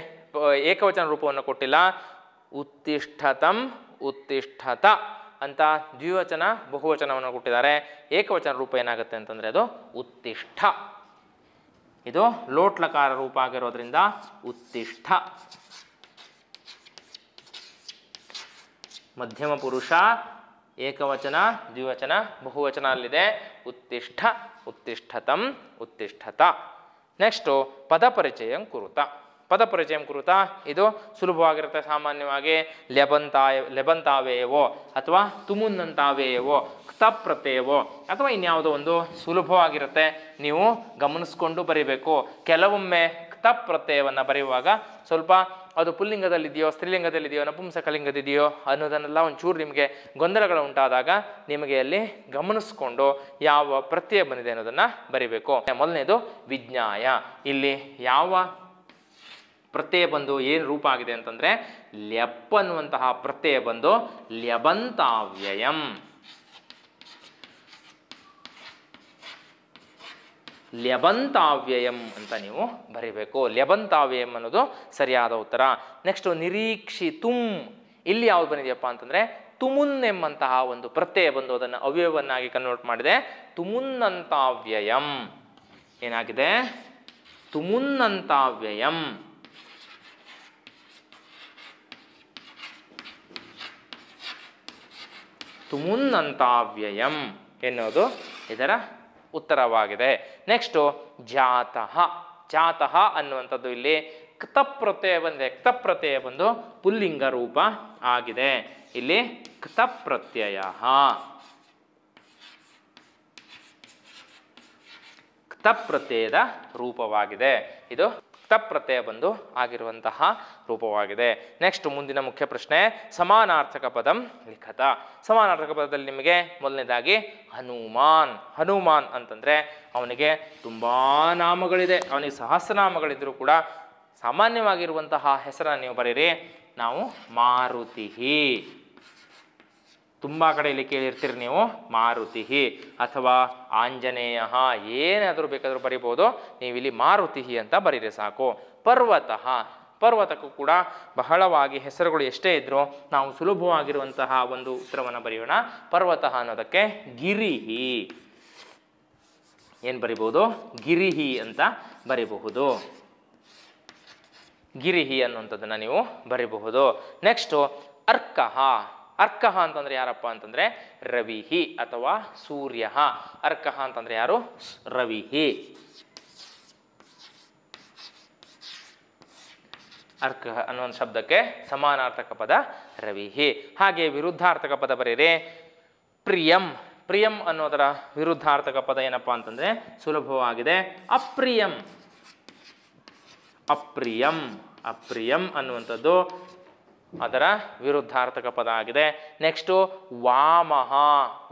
ಏಕವಚನ ರೂಪವನ್ನು ಕೊಟ್ಟಿಲ್ಲ. ಉತ್ತಿಷ್ಠತಂ ಉತ್ತಿಷ್ಠತ ಅಂತ ದ್ವಿವಚನ, ಬಹುವಚನವನ್ನು ಕೊಟ್ಟಿದ್ದಾರೆ. ಏಕವಚನ ರೂಪ ಏನಾಗುತ್ತೆ ಅಂತಂದರೆ ಅದು ಉತ್ತಿಷ್ಠ. ಇದು ಲೋಟ್ಲಕಾರ ರೂಪ ಆಗಿರೋದ್ರಿಂದ ಉತ್ತಿಷ್ಠ. ಮಧ್ಯಮ ಪುರುಷ ಏಕವಚನ, ದ್ವಿವಚನ ಬಹುವಚನ ಅಲ್ಲಿದೆ ಉತ್ತಿಷ್ಠ, ಉತ್ತಿಷ್ಠತಂ, ಉತ್ತಿಷ್ಠತ. ನೆಕ್ಸ್ಟು ಪದಪರಿಚಯಂ ಕುರುತ. ಪದಪರಿಚಯಂ ಕುರುತ, ಇದು ಸುಲಭವಾಗಿರುತ್ತೆ ಸಾಮಾನ್ಯವಾಗಿ. ಲೆಬಂತಾಯ, ಲೆಬಂತಾವೇವೋ ಅಥವಾ ತುಮುನ್ನಂತಾವೆಯವೋ ಕ್ತ ಪ್ರತ್ಯಯವೋ ಅಥವಾ ಇನ್ಯಾವುದೋ ಒಂದು ಸುಲಭವಾಗಿರುತ್ತೆ. ನೀವು ಗಮನಿಸ್ಕೊಂಡು ಬರೀಬೇಕು. ಕೆಲವೊಮ್ಮೆ ಕ್ತಪ್ರತ್ಯಯವನ್ನು ಬರೆಯುವಾಗ ಸ್ವಲ್ಪ ಅದು ಪುಲ್ಲಿಂಗದಲ್ಲಿದೆಯೋ, ಸ್ತ್ರೀಲಿಂಗದಲ್ಲಿದೆಯೋ, ನಪುಂಸಕಲಿಂಗದಿದೆಯೋ ಅನ್ನೋದನ್ನೆಲ್ಲ ಒಂಚೂರು ನಿಮಗೆ ಗೊಂದಲಗಳು ಉಂಟಾದಾಗ ನಿಮಗೆ ಅಲ್ಲಿ ಗಮನಿಸ್ಕೊಂಡು ಯಾವ ಪ್ರತ್ಯಯ ಬಂದಿದೆ ಅನ್ನೋದನ್ನು ಬರಿಬೇಕು. ಮೊದಲನೇದು ವಿಜ್ಞಾಯ. ಇಲ್ಲಿ ಯಾವ ಪ್ರತ್ಯಯ ಬಂದು ಏನು ರೂಪ ಆಗಿದೆ ಅಂತಂದರೆ ಲೆಪ್ ಅನ್ನುವಂತಹ ಪ್ರತ್ಯಯ ಬಂದು ಲ್ಯಬಂತಾವ್ಯಯಂ. ಲ್ಯಬಂತಾವ್ಯಯಂ ಅಂತ ನೀವು ಬರೀಬೇಕು. ಲ್ಯಬಂತಾವ್ಯಯಂ ಅನ್ನೋದು ಸರಿಯಾದ ಉತ್ತರ. ನೆಕ್ಸ್ಟು ನಿರೀಕ್ಷಿತುಂ. ಇಲ್ಲಿ ಯಾವ್ದು ಬಂದಿದೆಯಪ್ಪ ಅಂತಂದರೆ ತುಮುನ್ ಎಂಬಂತಹ ಒಂದು ಪ್ರತ್ಯಯ ಬಂದು ಅದನ್ನು ಅವ್ಯವನ್ನಾಗಿ ಕನ್ವರ್ಟ್ ಮಾಡಿದೆ. ತುಮುನ್ನಂತಾವ್ಯಯಂ. ಏನಾಗಿದೆ? ತುಮುನ್ನಂತಾವ್ಯಯಂ. ತುಮುನ್ನಂತಾವ್ಯಯಂ ಎನ್ನುವುದು ಇದರ ಉತ್ತರವಾಗಿದೆ. ನೆಕ್ಸ್ಟು ಜಾತಃ ಜಾತಃ ಅನ್ನುವಂಥದ್ದು ಇಲ್ಲಿ ಕೃತಪ್ರತ್ಯಯ ಬಂದರೆ ಬಂದಿದೆ ಕ್ತ ಪ್ರತ್ಯಯ ಬಂದು ಪುಲ್ಲಿಂಗ ರೂಪ ಆಗಿದೆ. ಇಲ್ಲಿ ಕೃತಪ್ರತ್ಯಯ ಕೃತಪ್ರತ್ಯಯದ ಕ್ತ ಪ್ರತ್ಯಯದ ರೂಪವಾಗಿದೆ. ಇದು ಕ್ತ ಪ್ರತ್ಯಯ ಬಂದು ಆಗಿರುವಂತಹ ರೂಪವಾಗಿದೆ. ನೆಕ್ಸ್ಟ್ ಮುಂದಿನ ಮುಖ್ಯ ಪ್ರಶ್ನೆ, ಸಮಾನಾರ್ಥಕ ಪದಂ ಲಿಖತ. ಸಮಾನಾರ್ಥಕ ಪದದಲ್ಲಿ ನಿಮಗೆ ಮೊದಲನೇದಾಗಿ ಹನುಮಾನ್. ಹನುಮಾನ್ ಅಂತಂದರೆ ಅವನಿಗೆ ತುಂಬ ನಾಮಗಳಿದೆ. ಅವನಿಗೆ ಸಹಸ್ರನಾಮಗಳಿದ್ದರೂ ಕೂಡ ಸಾಮಾನ್ಯವಾಗಿರುವಂತಹ ಹೆಸರನ್ನು ನೀವು ಬರೀರಿ. ನಾವು ಮಾರುತಿಹಿ ತುಂಬ ಕಡೆಯಲ್ಲಿ ಕೇಳಿರ್ತೀರಿ ನೀವು, ಮಾರುತಿ ಅಥವಾ ಆಂಜನೇಯ, ಏನಾದರೂ ಬೇಕಾದರೂ ಬರಿಬೋದು. ನೀವು ಇಲ್ಲಿ ಮಾರುತಿ ಅಂತ ಬರೀರಿ ಸಾಕು. ಪರ್ವತಃ, ಪರ್ವತಕ್ಕೂ ಕೂಡ ಬಹಳವಾಗಿ ಹೆಸರುಗಳು ಎಷ್ಟೇ ಇದ್ದರೂ ನಾವು ಸುಲಭವಾಗಿರುವಂತಹ ಒಂದು ಉತ್ತರವನ್ನು ಬರೆಯೋಣ. ಪರ್ವತಃ ಅನ್ನೋದಕ್ಕೆ ಗಿರಿಹಿ ಏನು ಬರಿಬೋದು ಗಿರಿಹಿ ಅಂತ ಬರಿಬಹುದು. ಗಿರಿಹಿ ಅನ್ನುವಂಥದ್ದನ್ನು ನೀವು ಬರಿಬಹುದು. ನೆಕ್ಸ್ಟು ಅರ್ಕಃ ಅರ್ಕಃ ಅಂತಂದ್ರೆ ಯಾರಪ್ಪ ಅಂತಂದ್ರೆ ರವಿಹಿ ಅಥವಾ ಸೂರ್ಯ ಅರ್ಕಃ ಅಂತಂದ್ರೆ ಯಾರು? ರವಿಹಿ. ಅರ್ಕ ಅನ್ನೋ ಶಬ್ದಕ್ಕೆ ಸಮಾನಾರ್ಥಕ ಪದ ರವಿಹಿ. ಹಾಗೆ ವಿರುದ್ಧಾರ್ಥಕ ಪದ ಬರೀರಿ ಪ್ರಿಯಂ. ಪ್ರಿಯಂ ಅನ್ನೋದರ ವಿರುದ್ಧಾರ್ಥಕ ಪದ ಏನಪ್ಪ ಅಂತಂದ್ರೆ ಸುಲಭವಾಗಿದೆ. ಅಪ್ರಿಯಂ. ಅಪ್ರಿಯಂ. ಅಪ್ರಿಯಂ ಅನ್ನುವಂಥದ್ದು ಅದರ ವಿರುದ್ಧಾರ್ಥಕ ಪದ ಆಗಿದೆ. ನೆಕ್ಸ್ಟು ವಾಮಹ.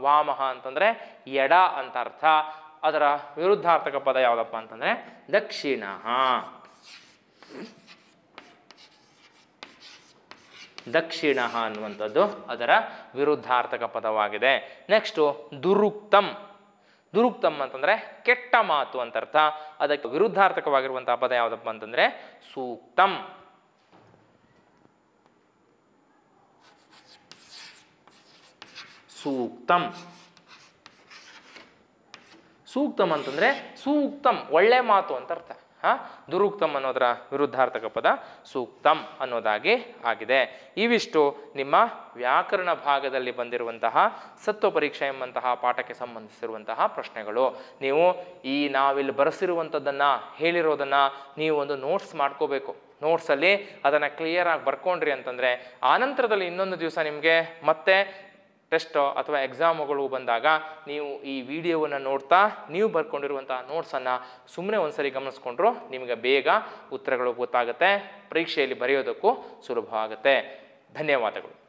ವಾಮಹ ಅಂತಂದರೆ ಎಡ ಅಂತ ಅರ್ಥ. ಅದರ ವಿರುದ್ಧಾರ್ಥಕ ಪದ ಯಾವುದಪ್ಪ ಅಂತಂದರೆ ದಕ್ಷಿಣ ದಕ್ಷಿಣ ಅನ್ನುವಂಥದ್ದು ಅದರ ವಿರುದ್ಧಾರ್ಥಕ ಪದವಾಗಿದೆ. ನೆಕ್ಸ್ಟು ದುರುಕ್ತಂ. ದುರುಕ್ತಂ ಅಂತಂದರೆ ಕೆಟ್ಟ ಮಾತು ಅಂತ ಅರ್ಥ. ಅದಕ್ಕೆ ವಿರುದ್ಧಾರ್ಥಕವಾಗಿರುವಂಥ ಪದ ಯಾವುದಪ್ಪ ಅಂತಂದರೆ ಸೂಕ್ತಂ. ಸೂಕ್ತಂ. ಸೂಕ್ತಂ ಅಂತಂದರೆ ಸೂಕ್ತಂ, ಒಳ್ಳೆ ಮಾತು ಅಂತ ಅರ್ಥ. ಹಾಂ? ದುರುಕ್ತಂ ಅನ್ನೋದರ ವಿರುದ್ಧಾರ್ಥಕ ಪದ ಸೂಕ್ತಂ ಅನ್ನೋದಾಗಿ ಆಗಿದೆ. ಇವಿಷ್ಟು ನಿಮ್ಮ ವ್ಯಾಕರಣ ಭಾಗದಲ್ಲಿ ಬಂದಿರುವಂತಹ ಸತ್ವ ಪರೀಕ್ಷೆ ಎಂಬಂತಹ ಪಾಠಕ್ಕೆ ಸಂಬಂಧಿಸಿರುವಂತಹ ಪ್ರಶ್ನೆಗಳು. ನೀವು ಈ ನಾವಿಲ್ಲಿ ಬರೆಸಿರುವಂಥದ್ದನ್ನು, ಹೇಳಿರೋದನ್ನು ನೀವು ಒಂದು ನೋಟ್ಸ್ ಮಾಡ್ಕೋಬೇಕು. ನೋಟ್ಸಲ್ಲಿ ಅದನ್ನು ಕ್ಲಿಯರಾಗಿ ಬರ್ಕೊಂಡ್ರಿ ಅಂತಂದರೆ ಆನಂತರದಲ್ಲಿ ಇನ್ನೊಂದು ದಿವಸ ನಿಮಗೆ ಮತ್ತೆ ಟೆಸ್ಟೋ ಅಥವಾ ಎಕ್ಸಾಮುಗಳು ಬಂದಾಗ ನೀವು ಈ ವಿಡಿಯೋವನ್ನು ನೋಡ್ತಾ ನೀವು ಬರ್ಕೊಂಡಿರುವಂಥ ನೋಟ್ಸನ್ನು ಸುಮ್ಮನೆ ಒಂದ್ಸರಿ ಗಮನಿಸ್ಕೊಂಡ್ರು ನಿಮಗೆ ಬೇಗ ಉತ್ತರಗಳು ಗೊತ್ತಾಗುತ್ತೆ. ಪರೀಕ್ಷೆಯಲ್ಲಿ ಬರೆಯೋದಕ್ಕೂ ಸುಲಭ ಆಗುತ್ತೆ ಧನ್ಯವಾದಗಳು.